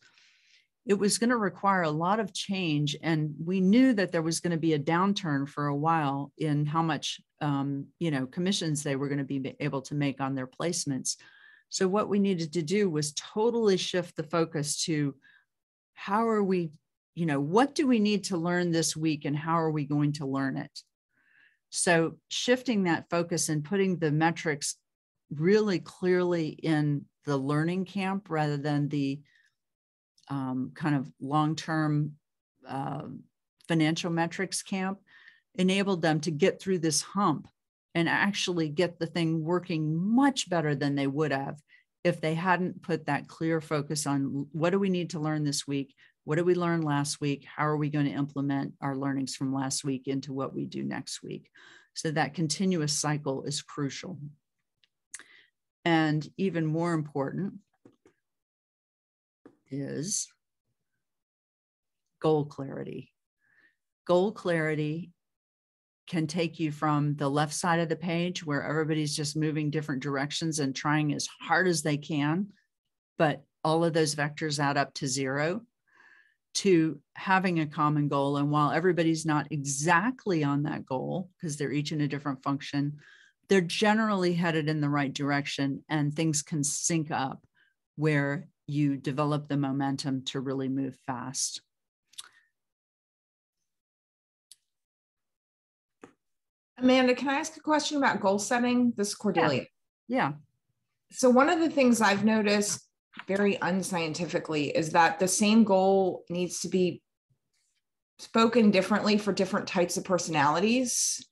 S4: it was going to require a lot of change. And we knew that there was going to be a downturn for a while in how much, um, you know, commissions they were going to be able to make on their placements. So what we needed to do was totally shift the focus to how are we, you know, what do we need to learn this week and how are we going to learn it? So shifting that focus and putting the metrics really clearly in the learning camp rather than the um, kind of long-term uh, financial metrics camp enabled them to get through this hump and actually get the thing working much better than they would have if they hadn't put that clear focus on what do we need to learn this week? What did we learn last week? How are we going to implement our learnings from last week into what we do next week? So that continuous cycle is crucial. And even more important is goal clarity. Goal clarity can take you from the left side of the page where everybody's just moving different directions and trying as hard as they can, but all of those vectors add up to zero to having a common goal. And while everybody's not exactly on that goal because they're each in a different function, they're generally headed in the right direction and things can sync up where you develop the momentum to really move fast.
S2: Amanda, can I ask a question about goal setting? This is Cordelia.
S4: Yeah. yeah.
S2: So, one of the things I've noticed very unscientifically is that the same goal needs to be spoken differently for different types of personalities.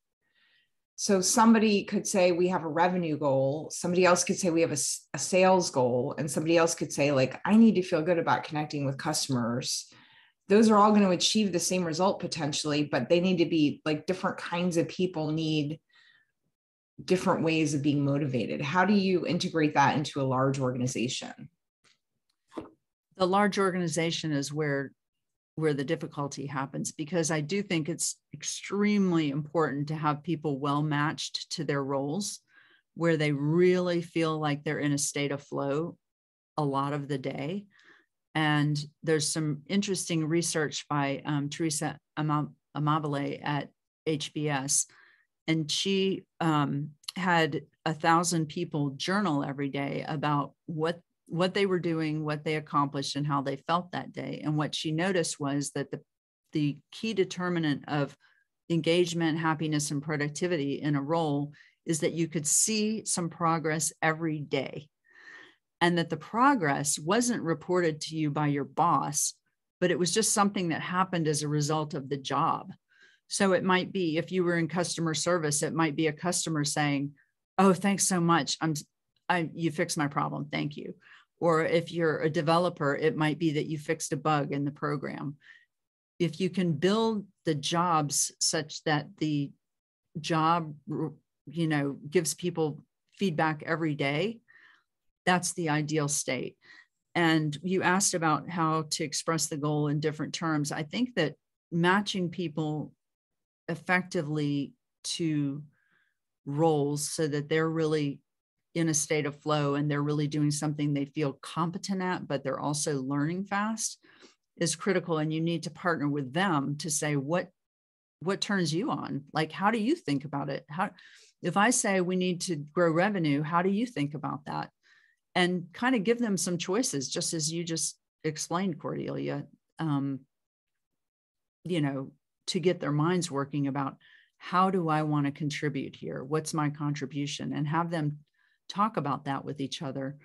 S2: So somebody could say we have a revenue goal. Somebody else could say we have a, a, sales goal. And somebody else could say, like, I need to feel good about connecting with customers. Those are all going to achieve the same result potentially, but they need to be like different kinds of people need different ways of being motivated. How do you integrate that into a large organization?
S4: the large organization is where where the difficulty happens because I do think it's extremely important to have people well matched to their roles where they really feel like they're in a state of flow a lot of the day. And there's some interesting research by um, Teresa Amabile at HBS, and she um, had a thousand people journal every day about what what they were doing, what they accomplished, and how they felt that day. And what she noticed was that the, the key determinant of engagement, happiness, and productivity in a role is that you could see some progress every day. And that the progress wasn't reported to you by your boss, but it was just something that happened as a result of the job. So it might be if you were in customer service, it might be a customer saying, "Oh, thanks so much. I'm I you fixed my problem. Thank you." Or if you're a developer, it might be that you fixed a bug in the program. If you can build the jobs such that the job, you know, gives people feedback every day, that's the ideal state. And you asked about how to express the goal in different terms. I think that matching people effectively to roles so that they're really in a state of flow and they're really doing something they feel competent at, but they're also learning fast is critical. And you need to partner with them to say what what turns you on. Like, how do you think about it? How if I say we need to grow revenue, how do you think about that? And kind of give them some choices, just as you just explained, Cordelia. Um, you know, to get their minds working about how do I want to contribute here? What's my contribution? And have them talk about that with each other.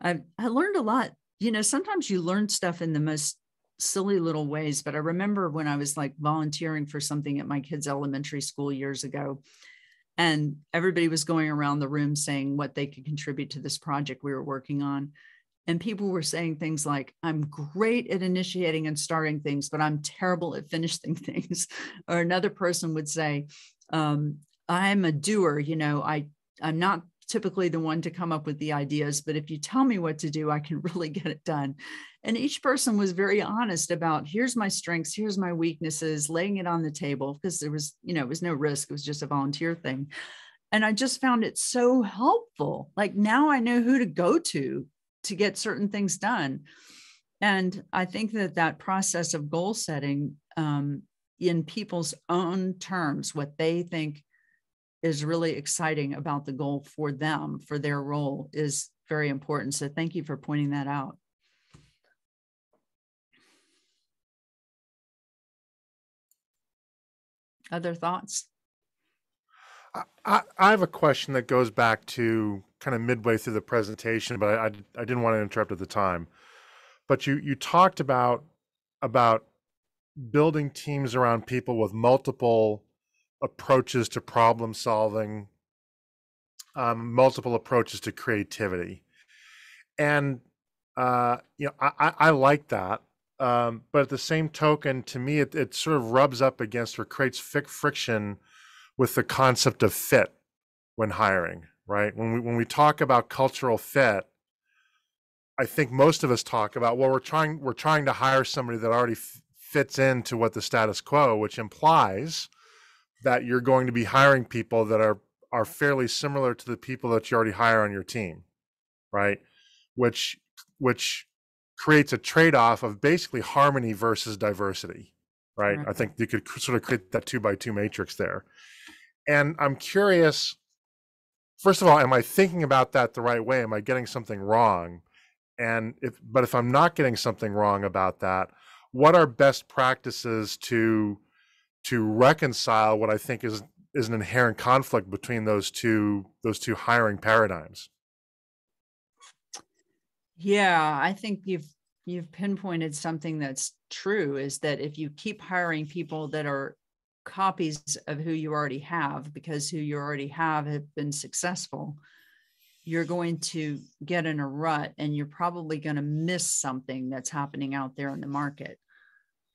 S4: I, I learned a lot. You know, sometimes you learn stuff in the most silly little ways, but I remember when I was like volunteering for something at my kids' elementary school years ago, and everybody was going around the room saying what they could contribute to this project we were working on. And people were saying things like, I'm great at initiating and starting things, but I'm terrible at finishing things. or another person would say, um, I'm a doer, you know, I I'm not typically the one to come up with the ideas, but if you tell me what to do, I can really get it done. And each person was very honest about here's my strengths, here's my weaknesses, laying it on the table because there was, you know, it was no risk, it was just a volunteer thing. And I just found it so helpful. Like now I know who to go to to get certain things done. And I think that that process of goal setting um, in people's own terms, what they think is really exciting about the goal for them, for their role, is very important. So thank you for pointing that out. Other thoughts?
S3: I, I have a question that goes back to kind of midway through the presentation, but I, I, didn't want to interrupt at the time. But you you talked about about building teams around people with multiple approaches to problem solving, um, multiple approaches to creativity, and uh, you know I, I like that. Um, but at the same token, to me, it, it sort of rubs up against or creates friction with the concept of fit when hiring. Right when we when we talk about cultural fit, I think most of us talk about well, we're trying we're trying to hire somebody that already f- fits into what the status quo, which implies that you're going to be hiring people that are are fairly similar to the people that you already hire on your team, right? Which which creates a trade-off of basically harmony versus diversity, right? I think you could sort of create that two by two matrix there. And I'm curious, first of all, am I thinking about that the right way? Am I getting something wrong? And if but if I'm not getting something wrong about that, what are best practices to to reconcile what I think is is an inherent conflict between those two those two hiring paradigms.
S4: Yeah, I think you've you've pinpointed something that's true is that if you keep hiring people that are copies of who you already have because who you already have have been successful you're going to get in a rut and you're probably going to miss something that's happening out there in the market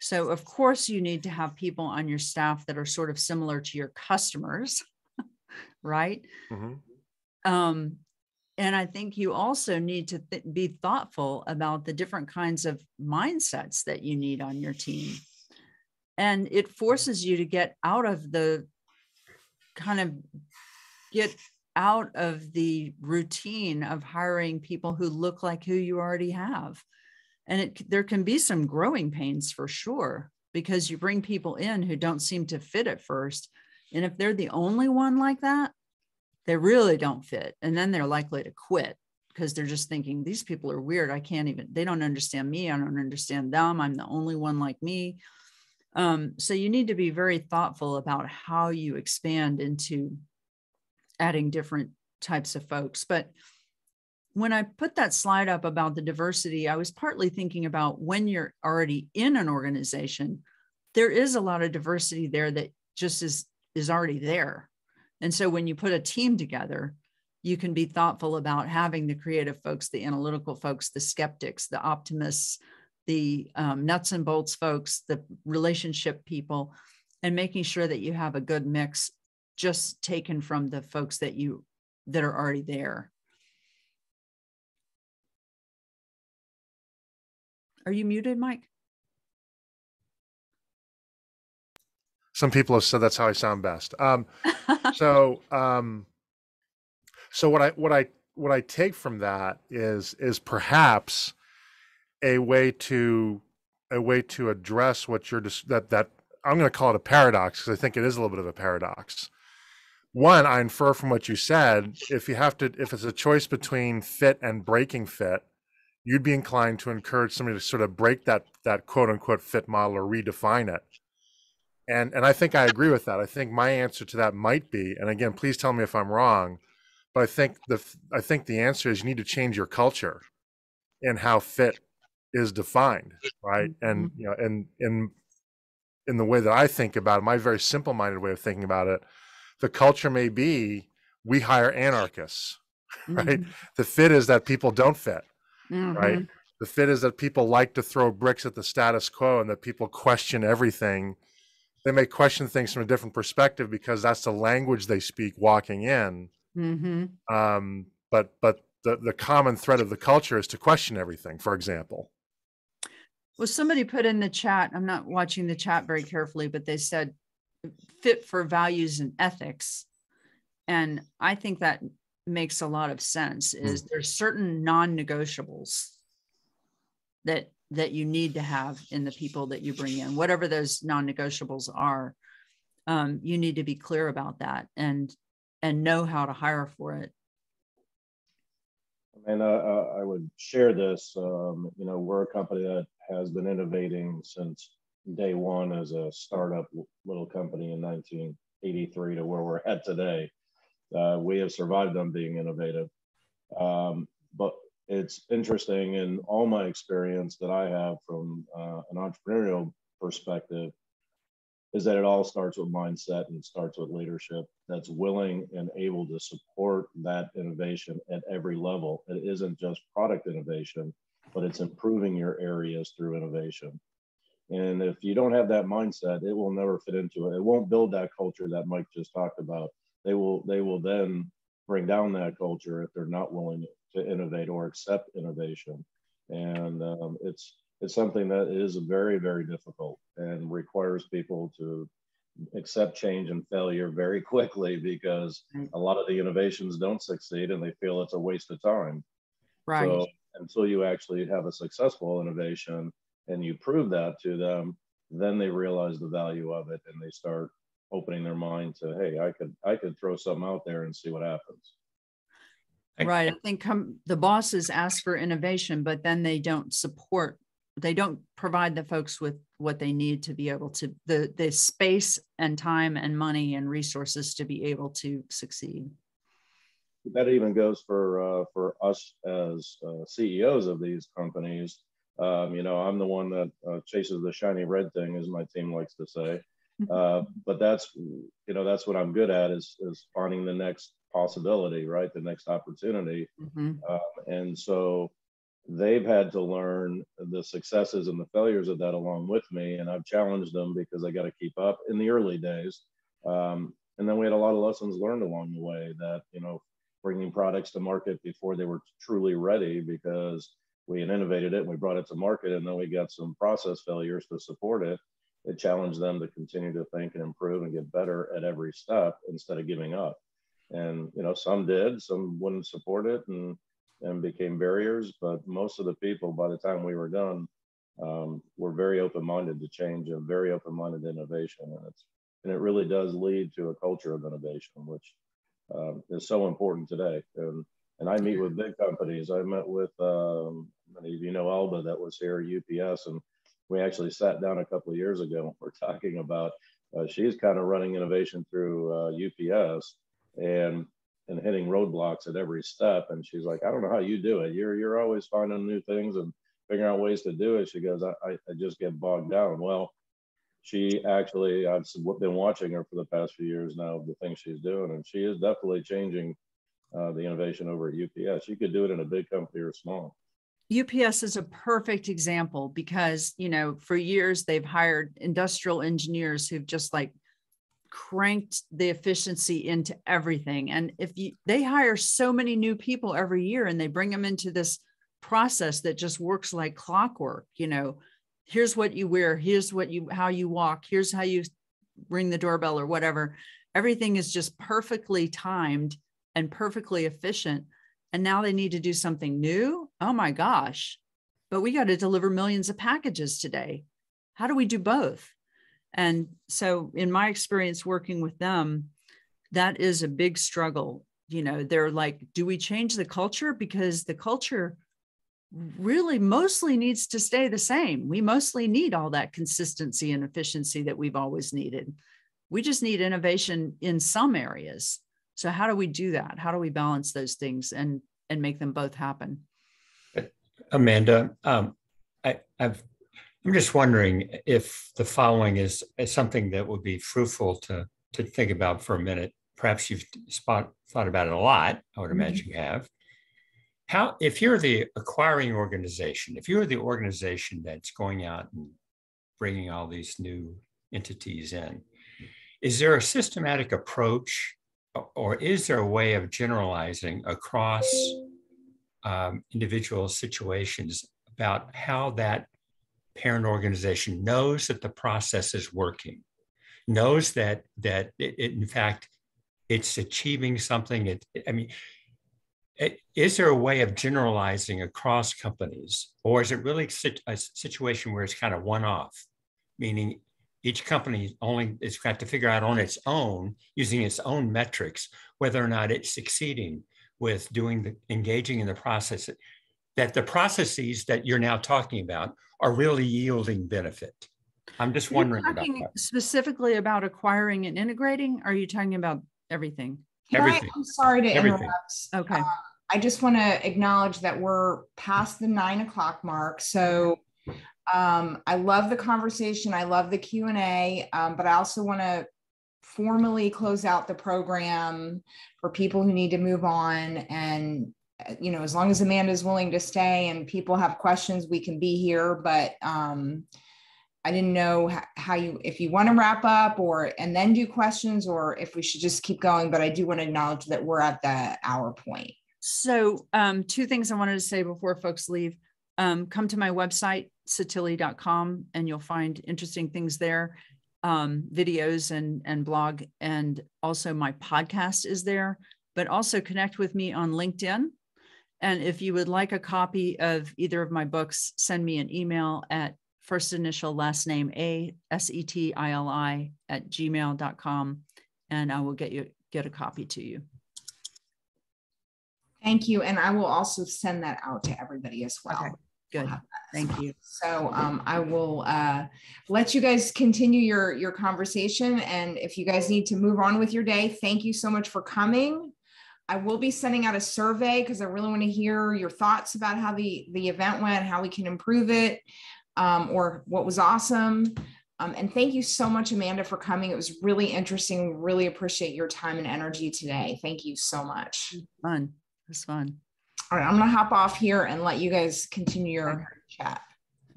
S4: so, of course, you need to have people on your staff that are sort of similar to your customers, right? Mm-hmm. Um, and I think you also need to th- be thoughtful about the different kinds of mindsets that you need on your team. And it forces you to get out of the kind of get out of the routine of hiring people who look like who you already have. And it, there can be some growing pains for sure, because you bring people in who don't seem to fit at first. And if they're the only one like that, they really don't fit. And then they're likely to quit because they're just thinking, these people are weird. I can't even, they don't understand me. I don't understand them. I'm the only one like me. Um, so you need to be very thoughtful about how you expand into adding different types of folks. But when I put that slide up about the diversity, I was partly thinking about when you're already in an organization, there is a lot of diversity there that just is is already there. And so when you put a team together, you can be thoughtful about having the creative folks, the analytical folks, the skeptics, the optimists, the um, nuts and bolts folks, the relationship people, and making sure that you have a good mix just taken from the folks that you that are already there. Are you muted, Mike?
S3: Some people have said that's how I sound best. Um, so, um, so what I what I what I take from that is is perhaps a way to a way to address what you're just that that I'm going to call it a paradox because I think it is a little bit of a paradox. One, I infer from what you said, if you have to, if it's a choice between fit and breaking fit, you'd be inclined to encourage somebody to sort of break that that quote unquote fit model or redefine it. And and I think I agree with that. I think my answer to that might be, and again, please tell me if I'm wrong, but I think the I think the answer is you need to change your culture and how fit is defined, right? And
S4: Mhm.
S3: you know, and in in the way that I think about it, my very simple-minded way of thinking about it, the culture may be we hire anarchists, right? The fit is that people don't fit,
S4: Mhm.
S3: right? The fit is that people like to throw bricks at the status quo and that people question everything. They may question things from a different perspective because that's the language they speak walking in.
S4: Mhm.
S3: Um, but but the, the common thread of the culture is to question everything, for example.
S4: Well, somebody put in the chat, I'm not watching the chat very carefully, but they said fit for values and ethics. And I think that makes a lot of sense is there's certain non-negotiables that that you need to have in the people that you bring in, whatever those non-negotiables are. Um, you need to be clear about that and and know how to hire for it.
S1: And uh, uh, I would share this. Um, you know, we're a company that has been innovating since day one as a startup little company in 1983 to where we're at today. Uh, we have survived on being innovative. Um, but it's interesting in all my experience that I have from uh, an entrepreneurial perspective is that it all starts with mindset and it starts with leadership that's willing and able to support that innovation at every level. It isn't just product innovation, but it's improving your areas through innovation. And if you don't have that mindset, it will never fit into it. It won't build that culture that Mike just talked about. They will they will then bring down that culture if they're not willing to innovate or accept innovation. And um, it's it's something that is very very difficult and requires people to accept change and failure very quickly because a lot of the innovations don't succeed and they feel it's a waste of time.
S4: Right.
S1: So until you actually have a successful innovation and you prove that to them, then they realize the value of it and they start opening their mind to, hey, I could I could throw something out there and see what happens.
S4: Right. I think come, the bosses ask for innovation, but then they don't support, they don't provide the folks with what they need to be able to, the, the space and time and money and resources to be able to succeed.
S1: That even goes for uh, for us as uh, CEOs of these companies. Um, you know, I'm the one that uh, chases the shiny red thing, as my team likes to say. Uh, but that's you know that's what I'm good at is is finding the next possibility, right? The next opportunity.
S4: Mhm.
S1: Um, and so they've had to learn the successes and the failures of that along with me. And I've challenged them because I got to keep up in the early days. Um, and then we had a lot of lessons learned along the way that, you know, bringing products to market before they were truly ready because we had innovated it and we brought it to market and then we got some process failures to support it. It challenged them to continue to think and improve and get better at every step instead of giving up. And you know, some did, some wouldn't support it and and became barriers. But most of the people, by the time we were done, um, were very open-minded to change and very open-minded to innovation. And it's and it really does lead to a culture of innovation, which um, is so important today. And and I meet with big companies. I met with um, many of you know Alba that was here, at UPS, and we actually sat down a couple of years ago. We're talking about uh, she's kind of running innovation through uh, UPS and and hitting roadblocks at every step. And she's like, I don't know how you do it. You're you're always finding new things and figuring out ways to do it. She goes, I, I, I just get bogged down. Well, she actually I've been watching her for the past few years now the things she's doing, and she is definitely changing uh, the innovation over at UPS. You could do it in a big company or small.
S4: UPS is a perfect example because, you know, for years they've hired industrial engineers who've just like cranked the efficiency into everything. And if you they hire so many new people every year and they bring them into this process that just works like clockwork, you know, here's what you wear, here's what you how you walk, here's how you ring the doorbell or whatever. Everything is just perfectly timed and perfectly efficient. And now they need to do something new. Oh my gosh. But we got to deliver millions of packages today. How do we do both? And so, in my experience working with them, that is a big struggle. You know, they're like, do we change the culture? Because the culture really mostly needs to stay the same. We mostly need all that consistency and efficiency that we've always needed. We just need innovation in some areas. So how do we do that? How do we balance those things and and make them both happen?
S8: Amanda, um, I, I've I'm just wondering if the following is, is something that would be fruitful to to think about for a minute. Perhaps you've spot, thought about it a lot. I would mm-hmm. imagine mm-hmm. you have. How, if you're the acquiring organization, if you're the organization that's going out and bringing all these new entities in, is there a systematic approach or is there a way of generalizing across um, individual situations about how that parent organization knows that the process is working, knows that that it, it, in fact it's achieving something? It, I mean, is there a way of generalizing across companies, or is it really a situation where it's kind of one off, meaning each company only it's got to figure out on its own using its own metrics whether or not it's succeeding with doing the engaging in the process that the processes that you're now talking about are really yielding benefit. I'm just wondering about that.
S4: specifically about acquiring and integrating? Are you talking about everything?
S8: Everything
S2: I, am sorry to
S8: everything.
S2: interrupt.
S4: Okay. Uh,
S2: i just want to acknowledge that we're past the nine o'clock mark so um, I love the conversation. I love the Q and A, um, but I also want to formally close out the program for people who need to move on. And you know, as long as Amanda is willing to stay and people have questions, we can be here. But um, I didn't know how you, if you want to wrap up or and then do questions, or if we should just keep going. But I do want to acknowledge that we're at the hour point.
S4: So, um, two things I wanted to say before folks leave. Um, come to my website, setili.com and you'll find interesting things there um, videos and and blog and also my podcast is there. But also connect with me on linkedin. And if you would like a copy of either of my books send me an email at first initial last name a s-e-t-i-l-i at gmail.com and i will get you get a copy to you.
S2: Thank you. And i will also send that out to everybody as well.
S4: Okay. Good. Thank you.
S2: So um, I will uh, let you guys continue your your conversation, and if you guys need to move on with your day, thank you so much for coming. I will be sending out a survey because I really want to hear your thoughts about how the the event went, how we can improve it, um, or what was awesome. Um, and thank you so much, Amanda, for coming. It was really interesting. Really appreciate your time and energy today. Thank you so much.
S4: Fun. It was fun.
S2: All right, I'm gonna hop off here and let you guys continue your okay. chat.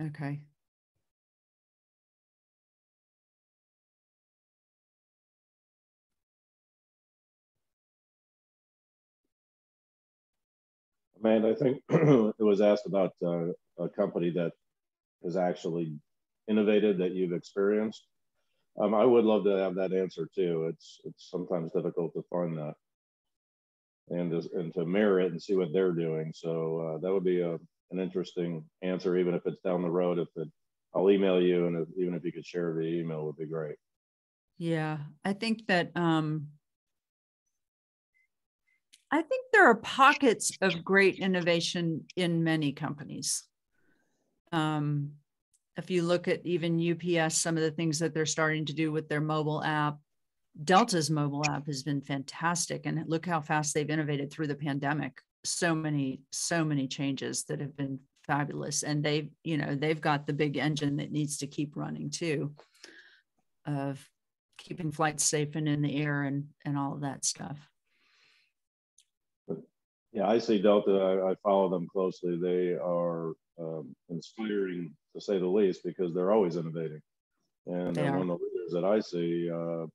S4: Okay.
S1: Man, I think it was asked about uh, a company that has actually innovated that you've experienced. Um, I would love to have that answer too. It's it's sometimes difficult to find that and to, and to mirror it and see what they're doing. So uh, that would be a, an interesting answer, even if it's down the road. If it, I'll email you, and if, even if you could share the email, would be great.
S4: Yeah, I think that um, I think there are pockets of great innovation in many companies. Um, if you look at even UPS, some of the things that they're starting to do with their mobile app, Delta's mobile app has been fantastic. And look how fast they've innovated through the pandemic. So many, so many changes that have been fabulous. And they've, you know, they've got the big engine that needs to keep running too of keeping flights safe and in the air and, and all of that stuff.
S1: Yeah, I see Delta. I, I follow them closely. They are um, inspiring to say the least because they're always innovating. And they one of the leaders that I see uh,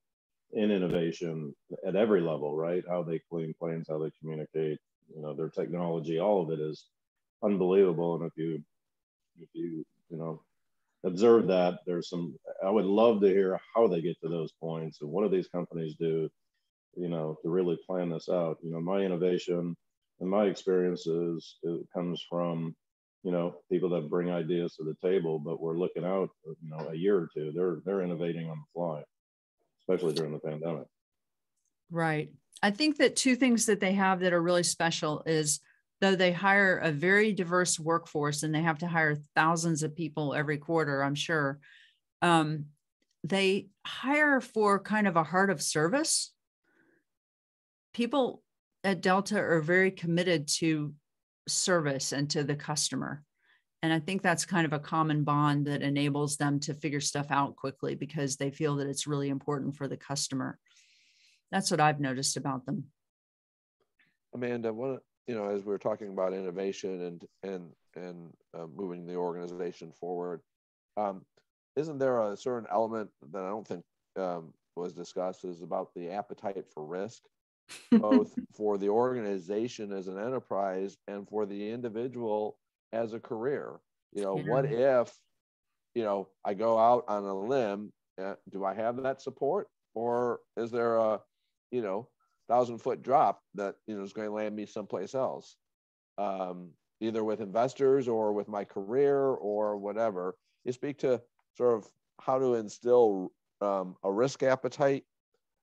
S1: in innovation at every level, right? How they clean planes, how they communicate, you know, their technology, all of it is unbelievable. And if you, if you, you know, observe that, there's some, I would love to hear how they get to those points and what do these companies do, you know, to really plan this out. You know, my innovation and my experiences, it comes from, you know, people that bring ideas to the table, but we're looking out, you know, a year or two, they're, they're innovating on the fly especially during the pandemic.
S4: Right. I think that two things that they have that are really special is though they hire a very diverse workforce and they have to hire thousands of people every quarter, I'm sure. Um, they hire for kind of a heart of service. People at Delta are very committed to service and to the customer. And I think that's kind of a common bond that enables them to figure stuff out quickly because they feel that it's really important for the customer. That's what I've noticed about them.
S6: Amanda, one, you know, as we are talking about innovation and and and uh, moving the organization forward, um, isn't there a certain element that I don't think um, was discussed is about the appetite for risk, both for the organization as an enterprise and for the individual as a career. You know, yeah. what if, you know, I go out on a limb? Uh, do I have that support, or is there a, you know, thousand foot drop that you know is going to land me someplace else, um, either with investors or with my career or whatever? You speak to sort of how to instill um, a risk appetite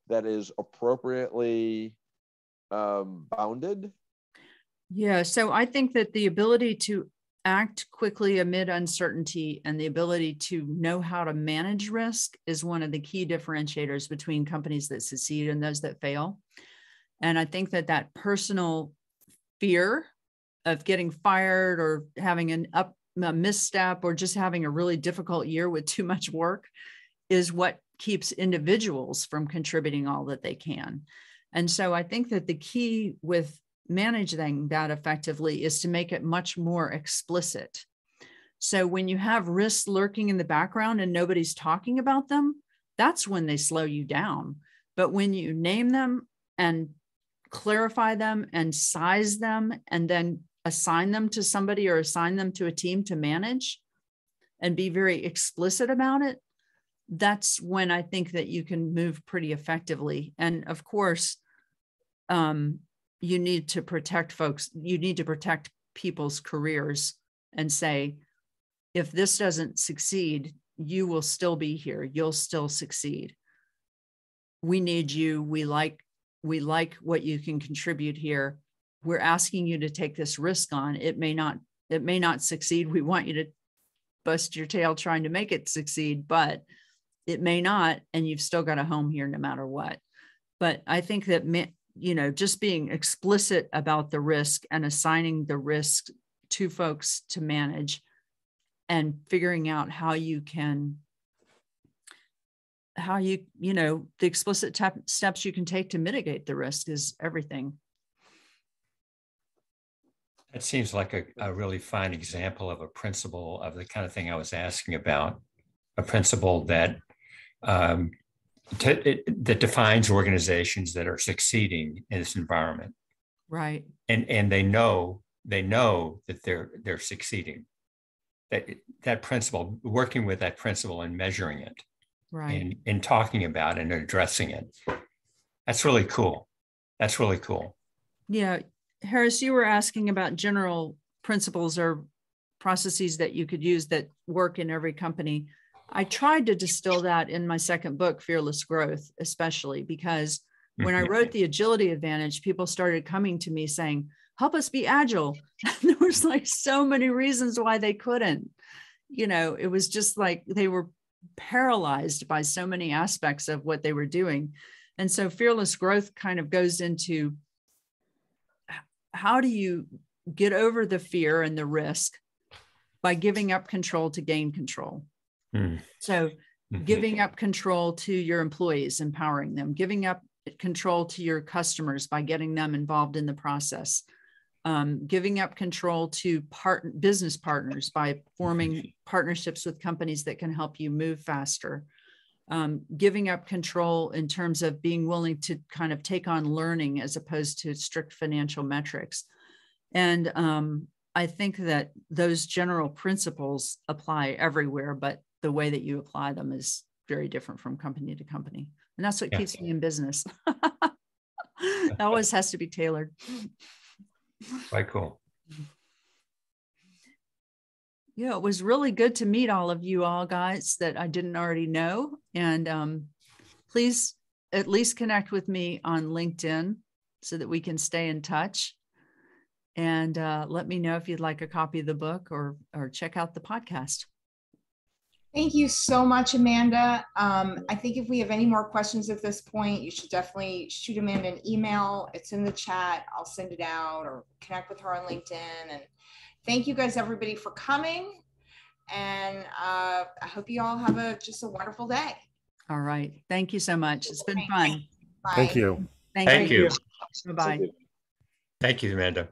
S6: that is appropriately um, bounded?
S4: Yeah, so I think that the ability to act quickly amid uncertainty and the ability to know how to manage risk is one of the key differentiators between companies that succeed and those that fail. And I think that that personal fear of getting fired or having an up a misstep or just having a really difficult year with too much work is what keeps individuals from contributing all that they can. And so I think that the key with managing that effectively is to make it much more explicit. So when you have risks lurking in the background and nobody's talking about them, that's when they slow you down. But when you name them and clarify them and size them and then assign them to somebody or assign them to a team to manage and be very explicit about it, that's when I think that you can move pretty effectively. And of course, um, you need to protect folks, you need to protect people's careers and say, if this doesn't succeed, you will still be here. You'll still succeed. We need you. We like we like what you can contribute here. We're asking you to take this risk on. It may not it may not succeed. We want you to bust your tail trying to make it succeed, but it may not and you've still got a home here no matter what. But I think that you know, just being explicit about the risk and assigning the risk to folks to manage and figuring out how you can how you you know the explicit steps you can take to mitigate the risk is everything.
S8: That seems like a, a really fine example of a principle of the kind of thing i was asking about a principle that um, to, it, that defines organizations that are succeeding in this environment.
S4: Right.
S8: And and they know they know that they're they're succeeding. That that principle, working with that principle and measuring it,
S4: Right.
S8: and and talking about and addressing it. That's really cool. That's really cool.
S4: Yeah, Harris, you were asking about general principles or processes that you could use that work in every company. I tried to distill that in my second book, Fearless Growth, especially because when I
S8: Mhm.
S4: wrote The Agility Advantage, people started coming to me saying, help us be agile. And there was like so many reasons why they couldn't. You know, it was just like they were paralyzed by so many aspects of what they were doing. And so fearless growth kind of goes into how do you get over the fear and the risk by giving up control to gain control?
S8: Mm.
S4: So
S8: Mhm.
S4: giving up control to your employees, empowering them, giving up control to your customers by getting them involved in the process, um, giving up control to part business partners by forming partnerships with companies that can help you move faster, um, giving up control in terms of being willing to kind of take on learning as opposed to strict financial metrics. And um, I think that those general principles apply everywhere, but the way that you apply them is very different from company to company. And that's what
S8: Yeah.
S4: keeps me in business. it always has to be tailored.
S8: Quite cool.
S4: Yeah, it was really good to meet all of you all guys that I didn't already know. And um, please at least connect with me on LinkedIn so that we can stay in touch. And uh, let me know if you'd like a copy of the book or or check out the podcast.
S2: Thank you so much, Amanda. Um, I think if we have any more questions at this point, you should definitely shoot Amanda an email. It's in the chat. I'll send it out or connect with her on LinkedIn. And thank you guys, everybody, for coming. And uh, I hope you all have a just a wonderful day.
S4: All right. Thank you so much. It's been fun.
S2: Bye.
S3: Thank you.
S8: Thank you.
S4: Bye bye.
S8: Thank you, Amanda.